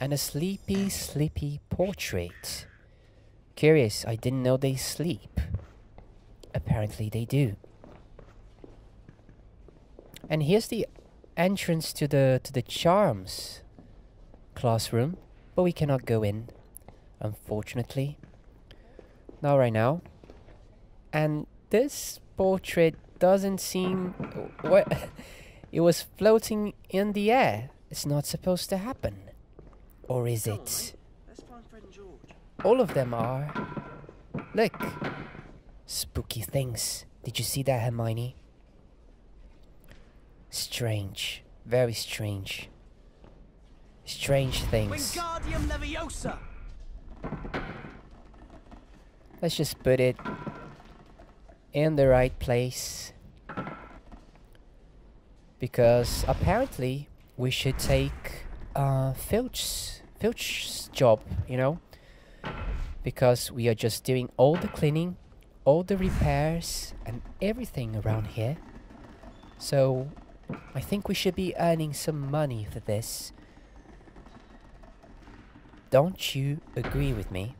And a sleepy, sleepy portrait. Curious, I didn't know they sleep. Apparently they do. And here's the entrance to the to the charms classroom, but we cannot go in, unfortunately. Not right now. And this portrait doesn't seem what it was floating in the air. It's not supposed to happen. Or is it? Let's Fred and George. All of them are. Look. Spooky things. Did you see that, Hermione? Strange. Very strange. Strange things. Wingardium Leviosa! Let's just put it in the right place. Because apparently we should take uh, Filch's, Filch's job, you know? Because we are just doing all the cleaning, all the repairs, and everything around here. So I think we should be earning some money for this. Don't you agree with me?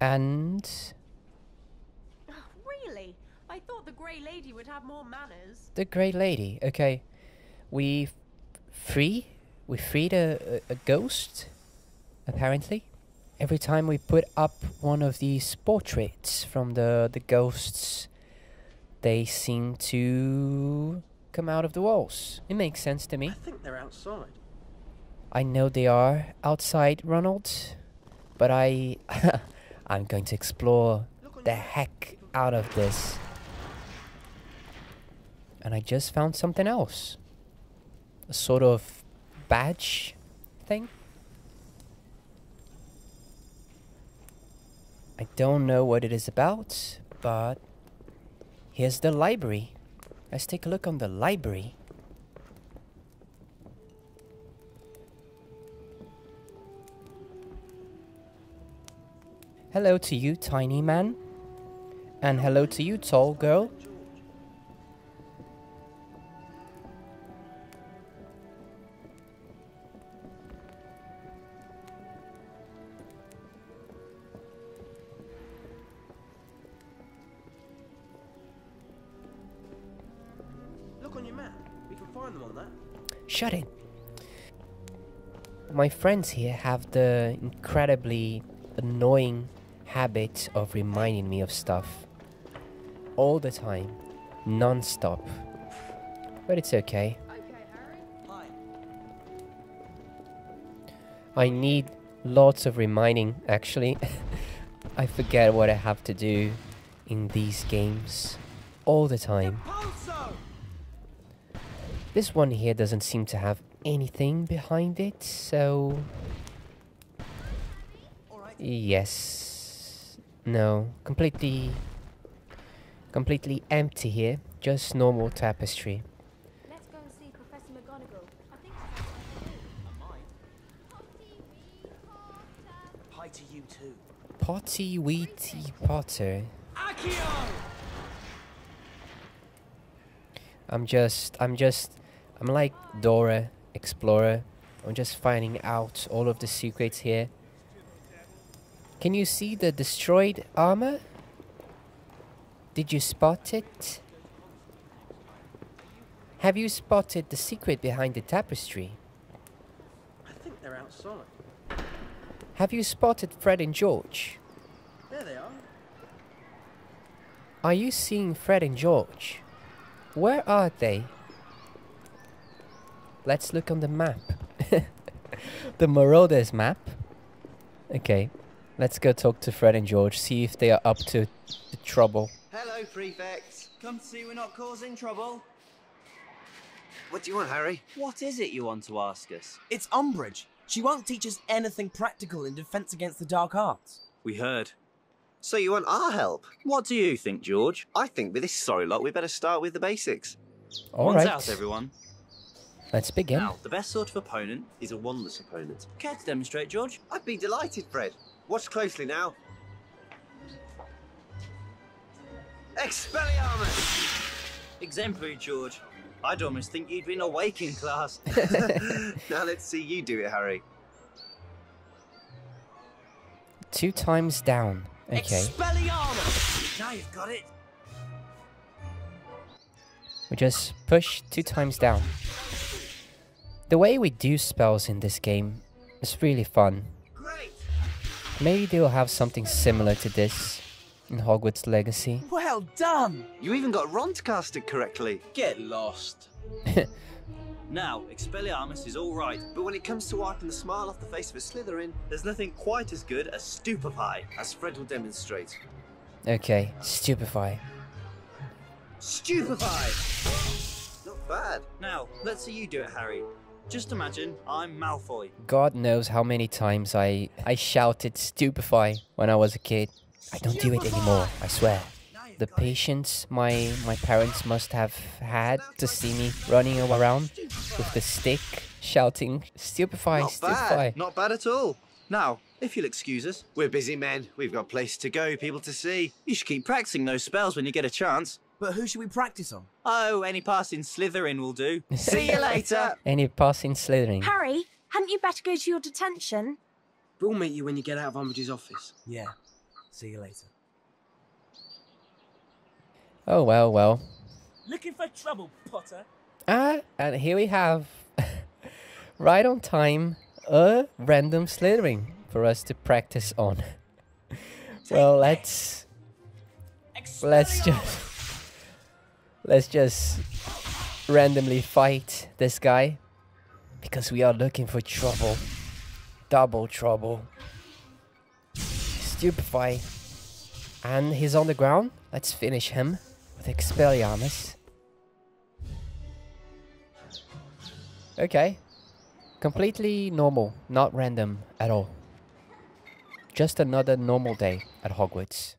And Really? I thought the Grey Lady would have more manners. the Grey Lady. Okay, we free. We freed a, a, a ghost. Apparently, every time we put up one of these portraits from the the ghosts, they seem to come out of the walls. It makes sense to me. I think they're outside. I know they are outside, Ronald, but I I'm going to explore the heck out of this. And I just found something else. A sort of badge thing. I don't know what it is about, but here's the library. Let's take a look on the library. Hello to you, tiny man. And hello to you, tall girl. Look on your map. We can find them on that. Shut it. My friends here have the incredibly annoying habit of reminding me of stuff. All the time. Non stop. But it's okay. I need lots of reminding, actually. I forget what I have to do in these games all the time. This one here doesn't seem to have anything behind it, so. Yes. No. Completely. Completely empty here. Just normal tapestry. Let's go and see Professor McGonagall. I think Hi to you too. Potty Weety Potter. I'm just. I'm just. I'm like Dora Explorer. I'm just finding out all of the secrets here. Can you see the destroyed armor? Did you spot it? Have you spotted the secret behind the tapestry? I think they're outside. Have you spotted Fred and George? There they are. Are you seeing Fred and George? Where are they? Let's look on the map. the Marauders map. Okay, let's go talk to Fred and George, see if they are up to the trouble. Hello, prefects. Come to see we're not causing trouble. What do you want, Harry? What is it you want to ask us? It's Umbridge. She won't teach us anything practical in defense against the dark arts. We heard. So you want our help? What do you think, George? I think with this sorry lot, we better start with the basics. All One's right. out, everyone. Let's begin. Now, the best sort of opponent Is a wandless opponent. Care to demonstrate, George? I'd be delighted, Fred. Watch closely now. Expelliarmus! Exemplary, George. I'd almost think you'd been awake in class. now let's see you do it, Harry. Two times down. Okay. Expelliarmus! now you've got it. We just push two times down. The way we do spells in this game is really fun. Maybe they'll have something similar to this in Hogwarts Legacy. Well done! You even got Ron to cast it correctly. Get lost. Now, Expelliarmus is all right, But when it comes to wiping the smile off the face of a Slytherin, there's nothing quite as good as Stupefy. as Fred will demonstrate. Okay, stupefy. Stupefy! Not bad. Now, let's see you do it, Harry. Just imagine I'm Malfoy. God knows how many times I I shouted stupefy when I was a kid. I don't do it anymore, I swear. The patience my my parents must have had to see me running around with the stick shouting stupefy, Not stupefy. bad. Not bad at all. Now, if you'll excuse us, we're busy men. We've got places to go, people to see. You should keep practicing those spells when you get a chance. But who should we practice on? Oh, any passing Slytherin will do. See you later. Any passing Slytherin. Harry, hadn't you better go to your detention? We'll meet you when you get out of Umbridge's office. Yeah. See you later. Oh well, well. Looking for trouble, Potter? Ah, and here we have, right on time, a random Slytherin for us to practice on. well, let's let's just let's just randomly fight this guy because we are looking for trouble, double trouble. Stupefy, and he's on the ground. Let's finish him with Expelliarmus. Okay. Completely normal, not random at all. Just another normal day at Hogwarts.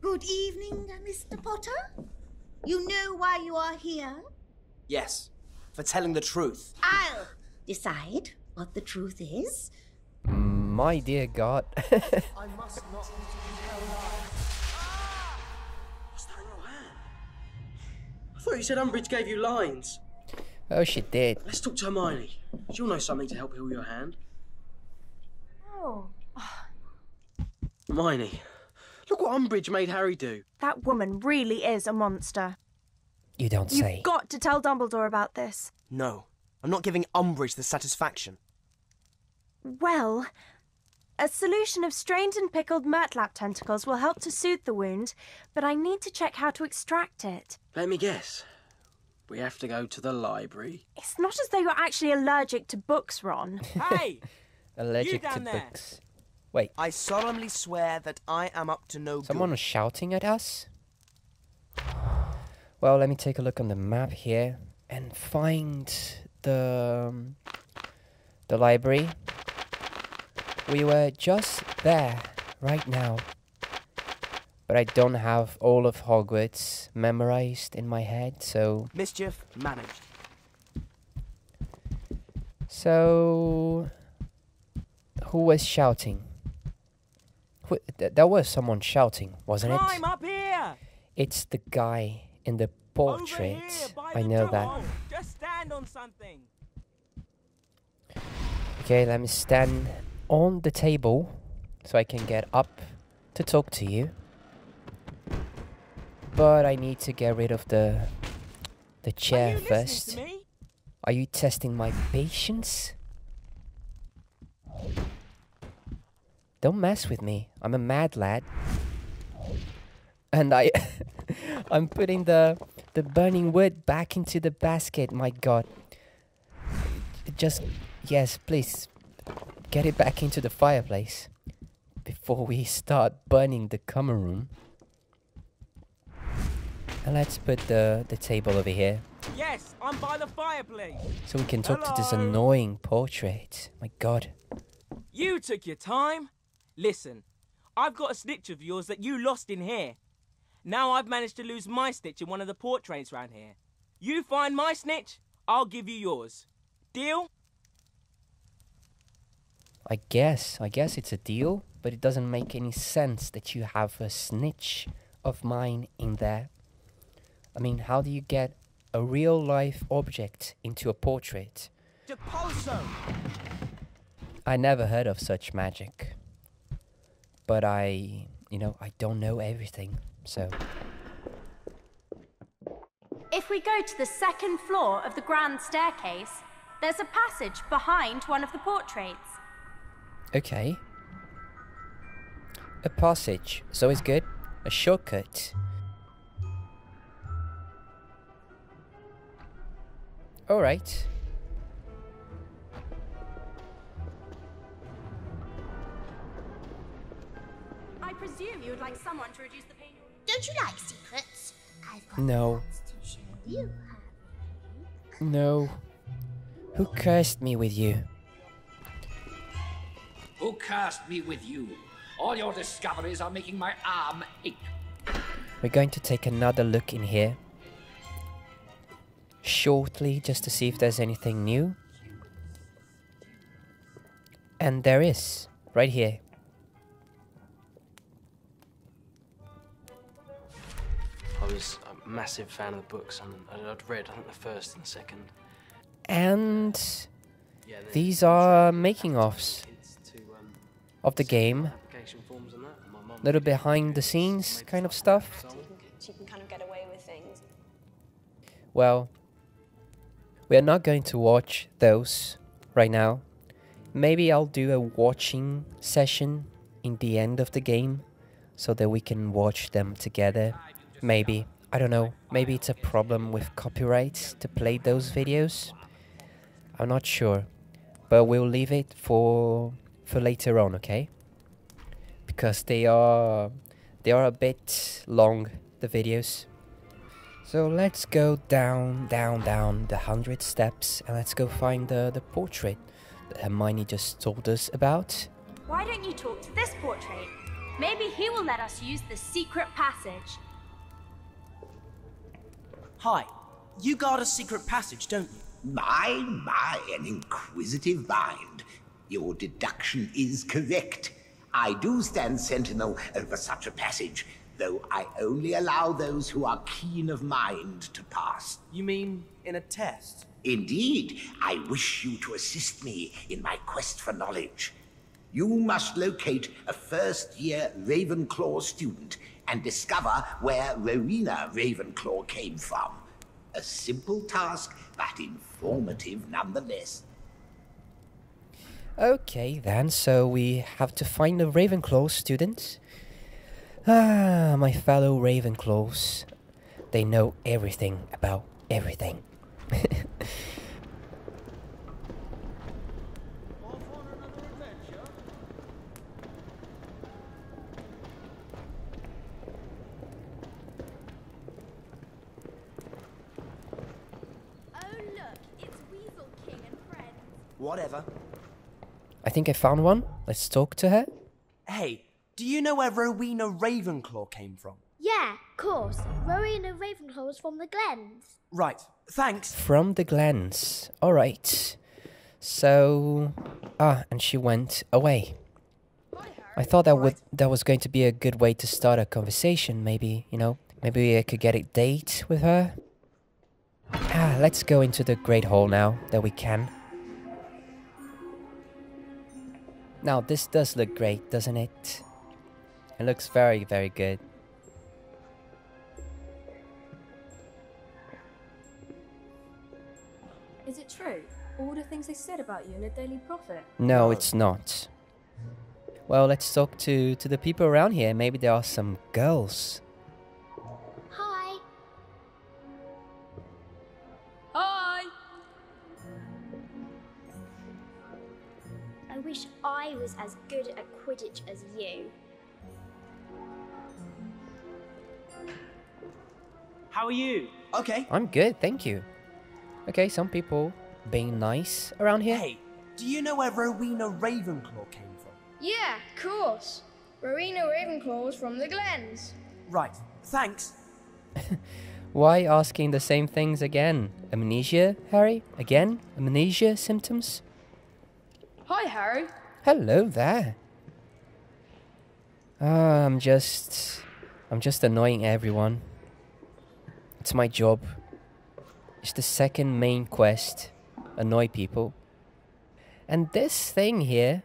Good evening, uh, Mr. Potter. You know why you are here? Yes, for telling the truth. I'll decide what the truth is. My dear God. I must not. What's that in your hand? I thought you said Umbridge gave you lines. oh, she did. Let's talk to Hermione. She'll know something to help heal your hand. Oh, Hermione, look what Umbridge made Harry do. that woman really is a monster. You don't say. You've got to tell Dumbledore about this. No, I'm not giving Umbridge the satisfaction. Well, a solution of strained and pickled murtlap tentacles will help to soothe the wound, but I need to check how to extract it. Let me guess. We have to go to the library. It's not as though you're actually allergic to books, Ron. Hey! Allergic to down there. books. Wait, I solemnly swear that I am up to no someone good. was shouting at us? Well, let me take a look on the map here and find the um, the library. We were just there right now. But I don't have all of Hogwarts memorized in my head, so Mischief managed. so who was shouting? Th- there was someone shouting, wasn't it? Climb up here! It's the guy in the portrait. here, I know that. Just stand on something. Okay, let me stand on the table so I can get up to talk to you. But I need to get rid of the the chair listening first. Are you testing my patience? Don't mess with me. I'm a mad lad. And I I'm putting the the burning wood back into the basket. My god. Just yes, please get it back into the fireplace before we start burning the common room. And let's put the the table over here Yes, I'm by the fireplace. so we can talk to this annoying portrait. My god. You took your time. Listen, I've got a snitch of yours that you lost in here. Now I've managed to lose my snitch in one of the portraits round here. You find my snitch, I'll give you yours. Deal? I guess, I guess it's a deal, but it doesn't make any sense that you have a snitch of mine in there. I mean, how do you get a real life object into a portrait? I never heard of such magic. But I, you know, I don't know everything, so. If we go to the second floor of the grand staircase, there's a passage behind one of the portraits. Okay. A passage, so it's good. A shortcut. Alright. You would like someone to reduce the pain. Don't you like secrets? I've got No. lots to show you. No. Who cursed me with you? Who cursed me with you? All your discoveries are making my arm ache. We're going to take another look in here. Shortly, just to see if there's anything new. And there is, right here. I was a massive fan of the books, and I'd I'd read, I think, the first and the second. And Yeah, they- these are making offs To, um, of the game. application forms and that. and my Little behind the scenes kind of stuff. She can kind of get away with things. Well, we are not going to watch those right now. Maybe I'll do a watching session in the end of the game so that we can watch them together. Maybe. I don't know. Maybe it's a problem with copyright to play those videos. I'm not sure. But we'll leave it for for later on, okay? Because they are they are a bit long the videos. So let's go down, down, down the hundred steps and let's go find the, the portrait that Hermione just told us about. Why don't you talk to this portrait? Maybe he will let us use the secret passage. Hi. You guard a secret passage, don't you? My, my, an inquisitive mind. Your deduction is correct. I do stand sentinel over such a passage, though I only allow those who are keen of mind to pass. You mean in a test? Indeed, I wish you to assist me in my quest for knowledge. You must locate a first year Ravenclaw student and discover where Rowena Ravenclaw came from. A simple task, but informative nonetheless. Okay then, so we have to find the Ravenclaw students. Ah, my fellow Ravenclaws. They know everything about everything. Oh, look, it's Weasel King and friends. Whatever. I think I found one. Let's talk to her. Hey, do you know where Rowena Ravenclaw came from? Yeah, of course. Rowena Ravenclaw was from the Glens. Right, thanks. From the Glens. Alright. So. Ah, and she went away. I thought that would that was going to be a good way to start a conversation, maybe, you know. Maybe I could get a date with her. Ah, let's go into the Great Hall now that we can. Now, this does look great, doesn't it? It looks very, very good. Is it true? All the things they said about you in the Daily Prophet? No, it's not. Well, let's talk to, to the people around here. Maybe there are some girls. Wish I was as good at Quidditch as you. How are you? Okay. I'm good, thank you. Okay, some people being nice around here. Hey, do you know where Rowena Ravenclaw came from? Yeah, of course. Rowena Ravenclaw was from the Glens. Right. Thanks. Why asking the same things again? Amnesia, Harry? Again? Amnesia symptoms? Hi, Harry. Hello there. Ah, I'm just. I'm just annoying everyone. It's my job. It's the second main quest annoy people. And this thing here.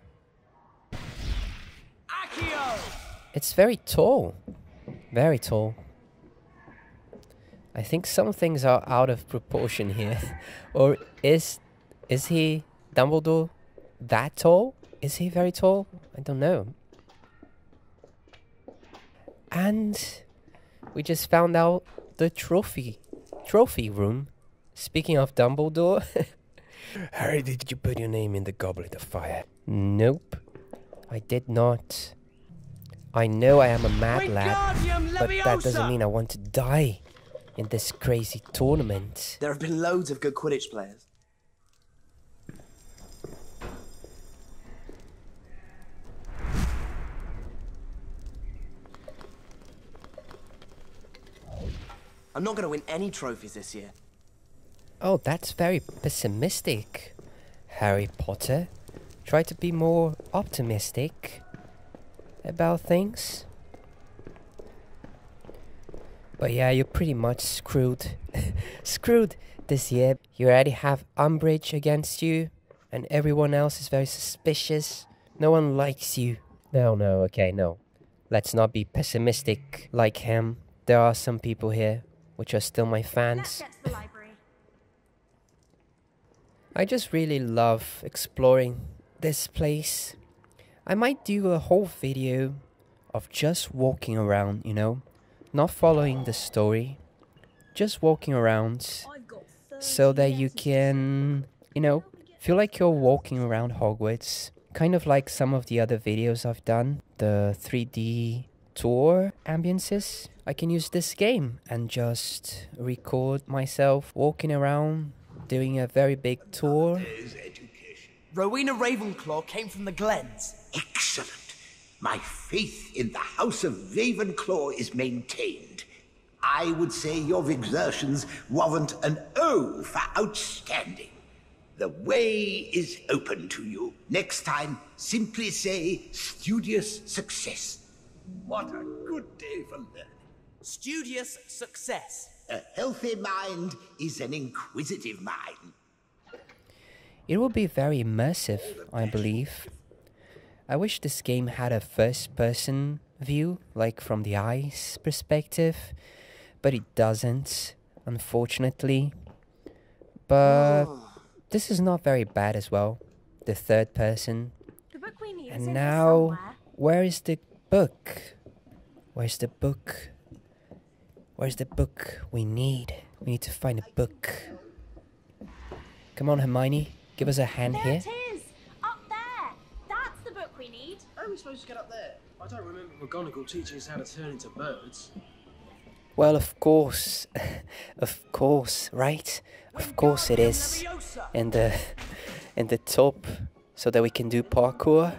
It's very tall. Very tall. I think some things are out of proportion here. or is is he Dumbledore that tall? Is he very tall? I don't know. And we just found out the trophy trophy room. Speaking of Dumbledore, Harry, did you put your name in the goblet of fire? nope. I did not. I know I am a mad lad, but that doesn't mean I want to die in this crazy tournament. There have been loads of good Quidditch players. I'm not going to win any trophies this year. Oh, that's very pessimistic, Harry Potter. Try to be more optimistic about things. But yeah, you're pretty much screwed. screwed this year. You already have Umbridge against you, and everyone else is very suspicious. No one likes you. No, no, okay, no. Let's not be pessimistic like him. There are some people here which are still my fans. I just really love exploring this place. I might do a whole video of just walking around, you know, not following the story, just walking around so that you can, you know, feel like you're walking around Hogwarts. Kind of like some of the other videos I've done, the 3D tour ambiances. I can use this game and just record myself walking around doing a very big tour. Rowena Ravenclaw came from the Glens. Excellent. My faith in the House of Ravenclaw is maintained. I would say your exertions warrant an O for outstanding. The way is open to you. Next time, simply say studious success. What a good day for learning. Studious success. A healthy mind is an inquisitive mind. It will be very immersive, I believe. I wish this game had a first person view, like from the eyes perspective, but it doesn't, unfortunately. But this is not very bad as well, the third person. The book we need is And in here now, somewhere. where is the book? Where's the book? Where's the book we need? We need to find a book. Come on, Hermione, give us a hand There here. it is! Up there! That's the book we need. How are we supposed to get up there? I don't remember McGonagall teaching us how to turn into birds. Well, of course, of course, right? Of course it is. In the, in the top, so that we can do parkour.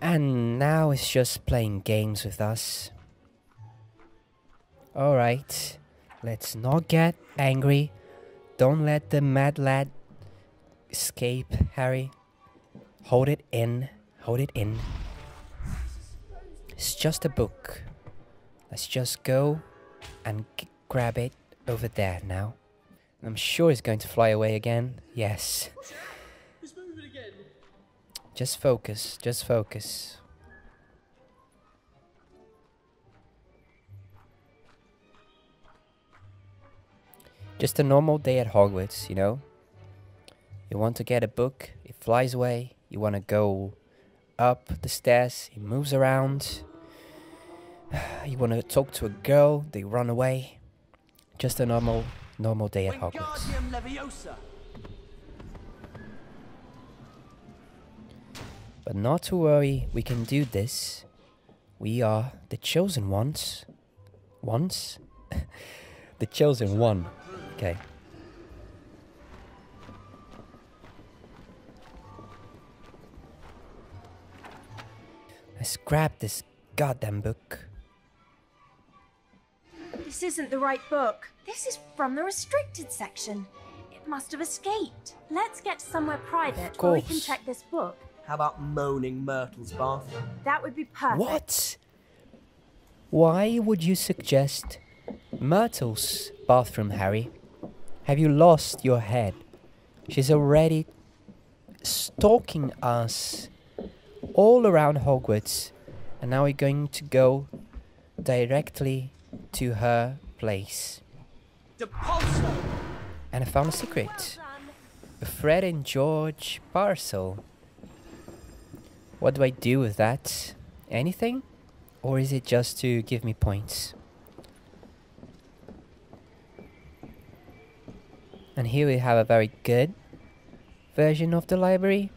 And now it's just playing games with us. Alright, let's not get angry. Don't let the mad lad escape, Harry. Hold it in, hold it in. It's just a book. Let's just go and grab it over there now. I'm sure it's going to fly away again. Yes. It's moving again. Just focus, just focus. Just a normal day at Hogwarts, you know? You want to get a book, it flies away. You want to go up the stairs, it moves around. You want to talk to a girl, they run away. Just a normal, normal day at Hogwarts. But not to worry, we can do this. We are the chosen ones. Ones? the chosen one. Okay. Let's grab this goddamn book. This isn't the right book. This is from the restricted section. It must have escaped. Let's get somewhere private where we can check this book. How about Moaning Myrtle's bathroom? That would be perfect. What? Why would you suggest Myrtle's bathroom, Harry? Have you lost your head? She's already stalking us all around Hogwarts, and now we're going to go directly to her place. Depulso. And I found a secret. A Fred and George parcel. What do I do with that? Anything? Or is it just to give me points? And here we have a very good version of the library.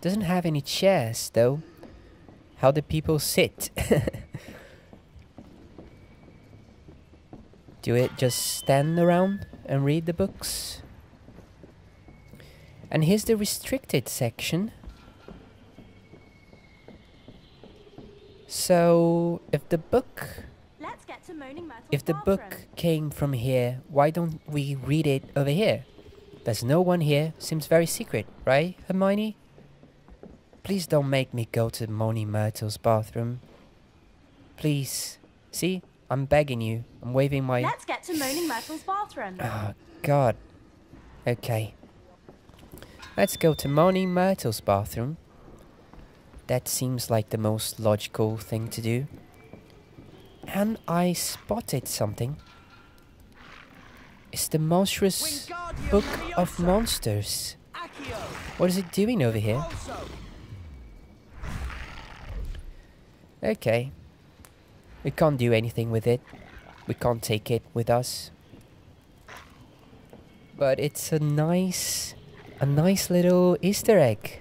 Doesn't have any chairs though. How do people sit? do it just stand around and read the books? And here's the restricted section. So, if the book Let's get to Moaning Myrtle's if the book came from here, why don't we read it over here? There's no one here. Seems very secret, right, Hermione? Please don't make me go to Moaning Myrtle's bathroom. Please. See? I'm begging you. I'm waving my... Let's get to Moaning Myrtle's bathroom. Oh, God. Okay. Let's go to Moaning Myrtle's bathroom. That seems like the most logical thing to do. And I spotted something. It's the monstrous book of monsters. What is it doing over here? Okay. We can't do anything with it. We can't take it with us. But it's a nice a nice little Easter egg.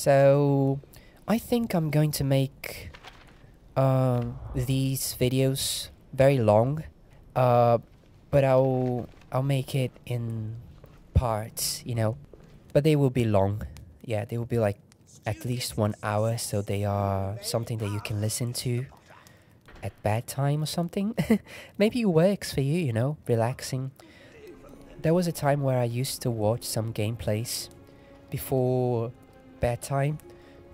So, I think I'm going to make um, these videos very long, uh, but I'll I'll make it in parts, you know. But they will be long. Yeah, they will be like at least one hour, so they are something that you can listen to at bedtime or something. Maybe it works for you, you know, relaxing. There was a time where I used to watch some gameplays before bedtime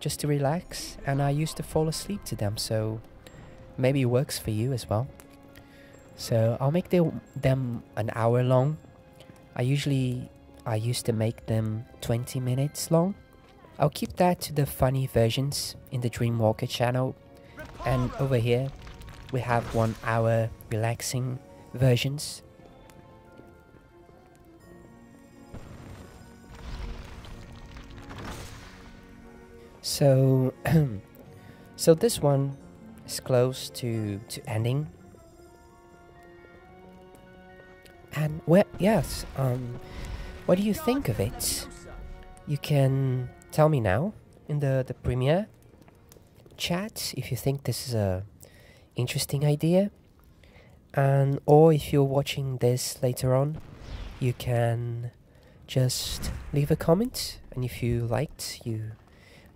just to relax, and I used to fall asleep to them, so maybe it works for you as well. So I'll make the, them an hour long. I usually I used to make them 20 minutes long. I'll keep that to the funny versions in the Dreamwalker channel. And over here we have one hour relaxing versions. So so this one is close to to ending. And well, yes, um, what do you think of it? You can tell me now in the the premiere chat if you think this is a interesting idea, and or if you're watching this later on, you can just leave a comment, and if you liked, you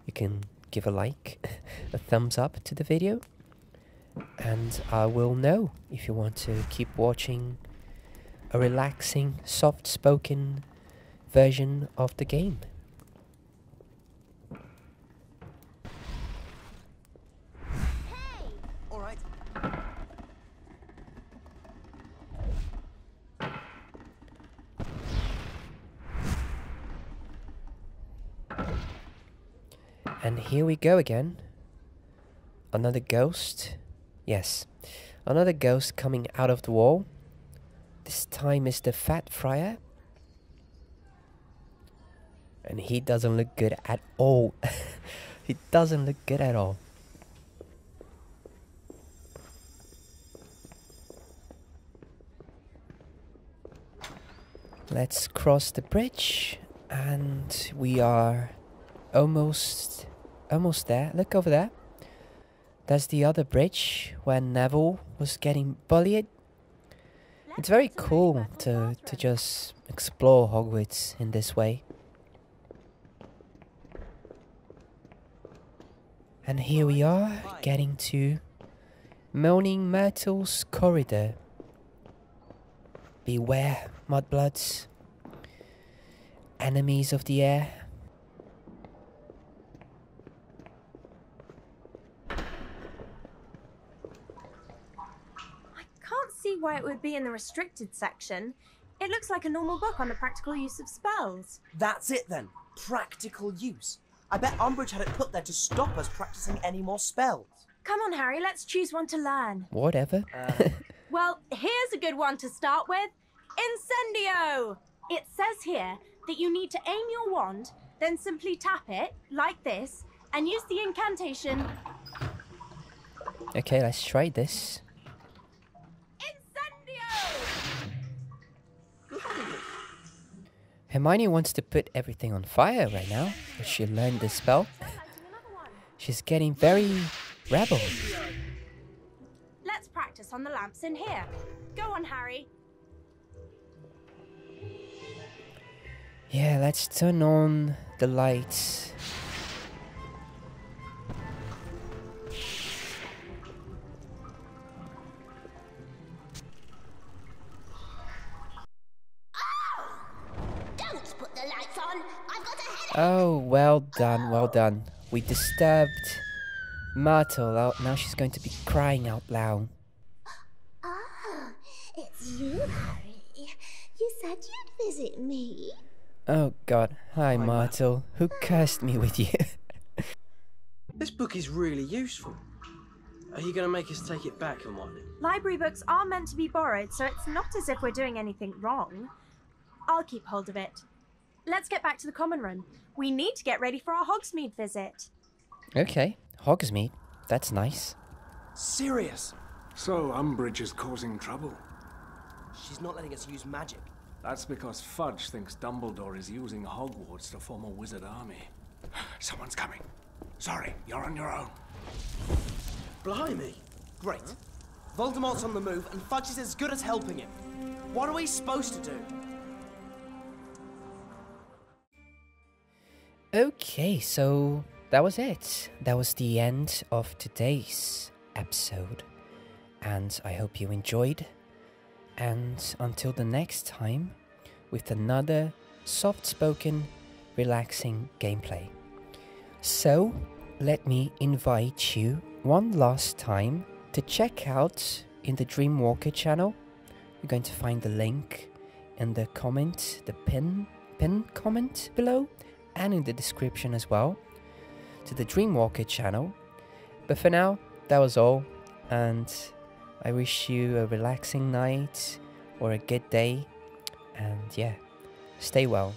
you can give a like, a thumbs up to the video, and I will know if you want to keep watching a relaxing, soft spoken version of the game. Here we go again another ghost. Yes, another ghost coming out of the wall. This time is the Fat Friar. And he doesn't look good at all. he doesn't look good at all. Let's cross the bridge and we are almost almost there. Look over there. That's the other bridge where Neville was getting bullied. It's very cool to to just explore Hogwarts in this way. And here we are, getting to Moaning Myrtle's corridor. Beware, mudbloods. Enemies of the heir. I can't see why it would be in the restricted section. It looks like a normal book on the practical use of spells. That's it then. Practical use. I bet Umbridge had it put there to stop us practicing any more spells. Come on, Harry, let's choose one to learn. Whatever. Uh, well, here's a good one to start with Incendio! It says here that you need to aim your wand, then simply tap it, like this, and use the incantation okay, let's try this. Hermione wants to put everything on fire right now, but she learned the spell. She's getting very rebel. Let's practice on the lamps in here. Go on, Harry. Yeah, let's turn on the lights. Oh, well done, well done. We disturbed Myrtle. Oh, Now she's going to be crying out loud. Ah, it's you, Harry. You said you'd visit me. Oh god. Hi, Myrtle. Who cursed me with you? This book is really useful. Are you going to make us take it back, Hermione? Library books are meant to be borrowed, so it's not as if we're doing anything wrong. I'll keep hold of it. Let's get back to the common room. We need to get ready for our Hogsmeade visit. okay. Hogsmeade. That's nice. Sirius. So Umbridge is causing trouble. She's not letting us use magic. That's because Fudge thinks Dumbledore is using Hogwarts to form a wizard army. Someone's coming. Sorry, you're on your own. Blimey. Great. Voldemort's on the move, and Fudge is as good as helping him. What are we supposed to do? Okay, so that was it. That was the end of today's episode. And I hope you enjoyed. And until the next time, with another soft spoken, relaxing gameplay. So, let me invite you one last time to check out in the Dreamwalker channel. You're going to find the link in the comment, the pin pin comment below, and in the description as well to the Dreamwalker channel. But for now, that was all, and I wish you a relaxing night or a good day, and yeah, stay well.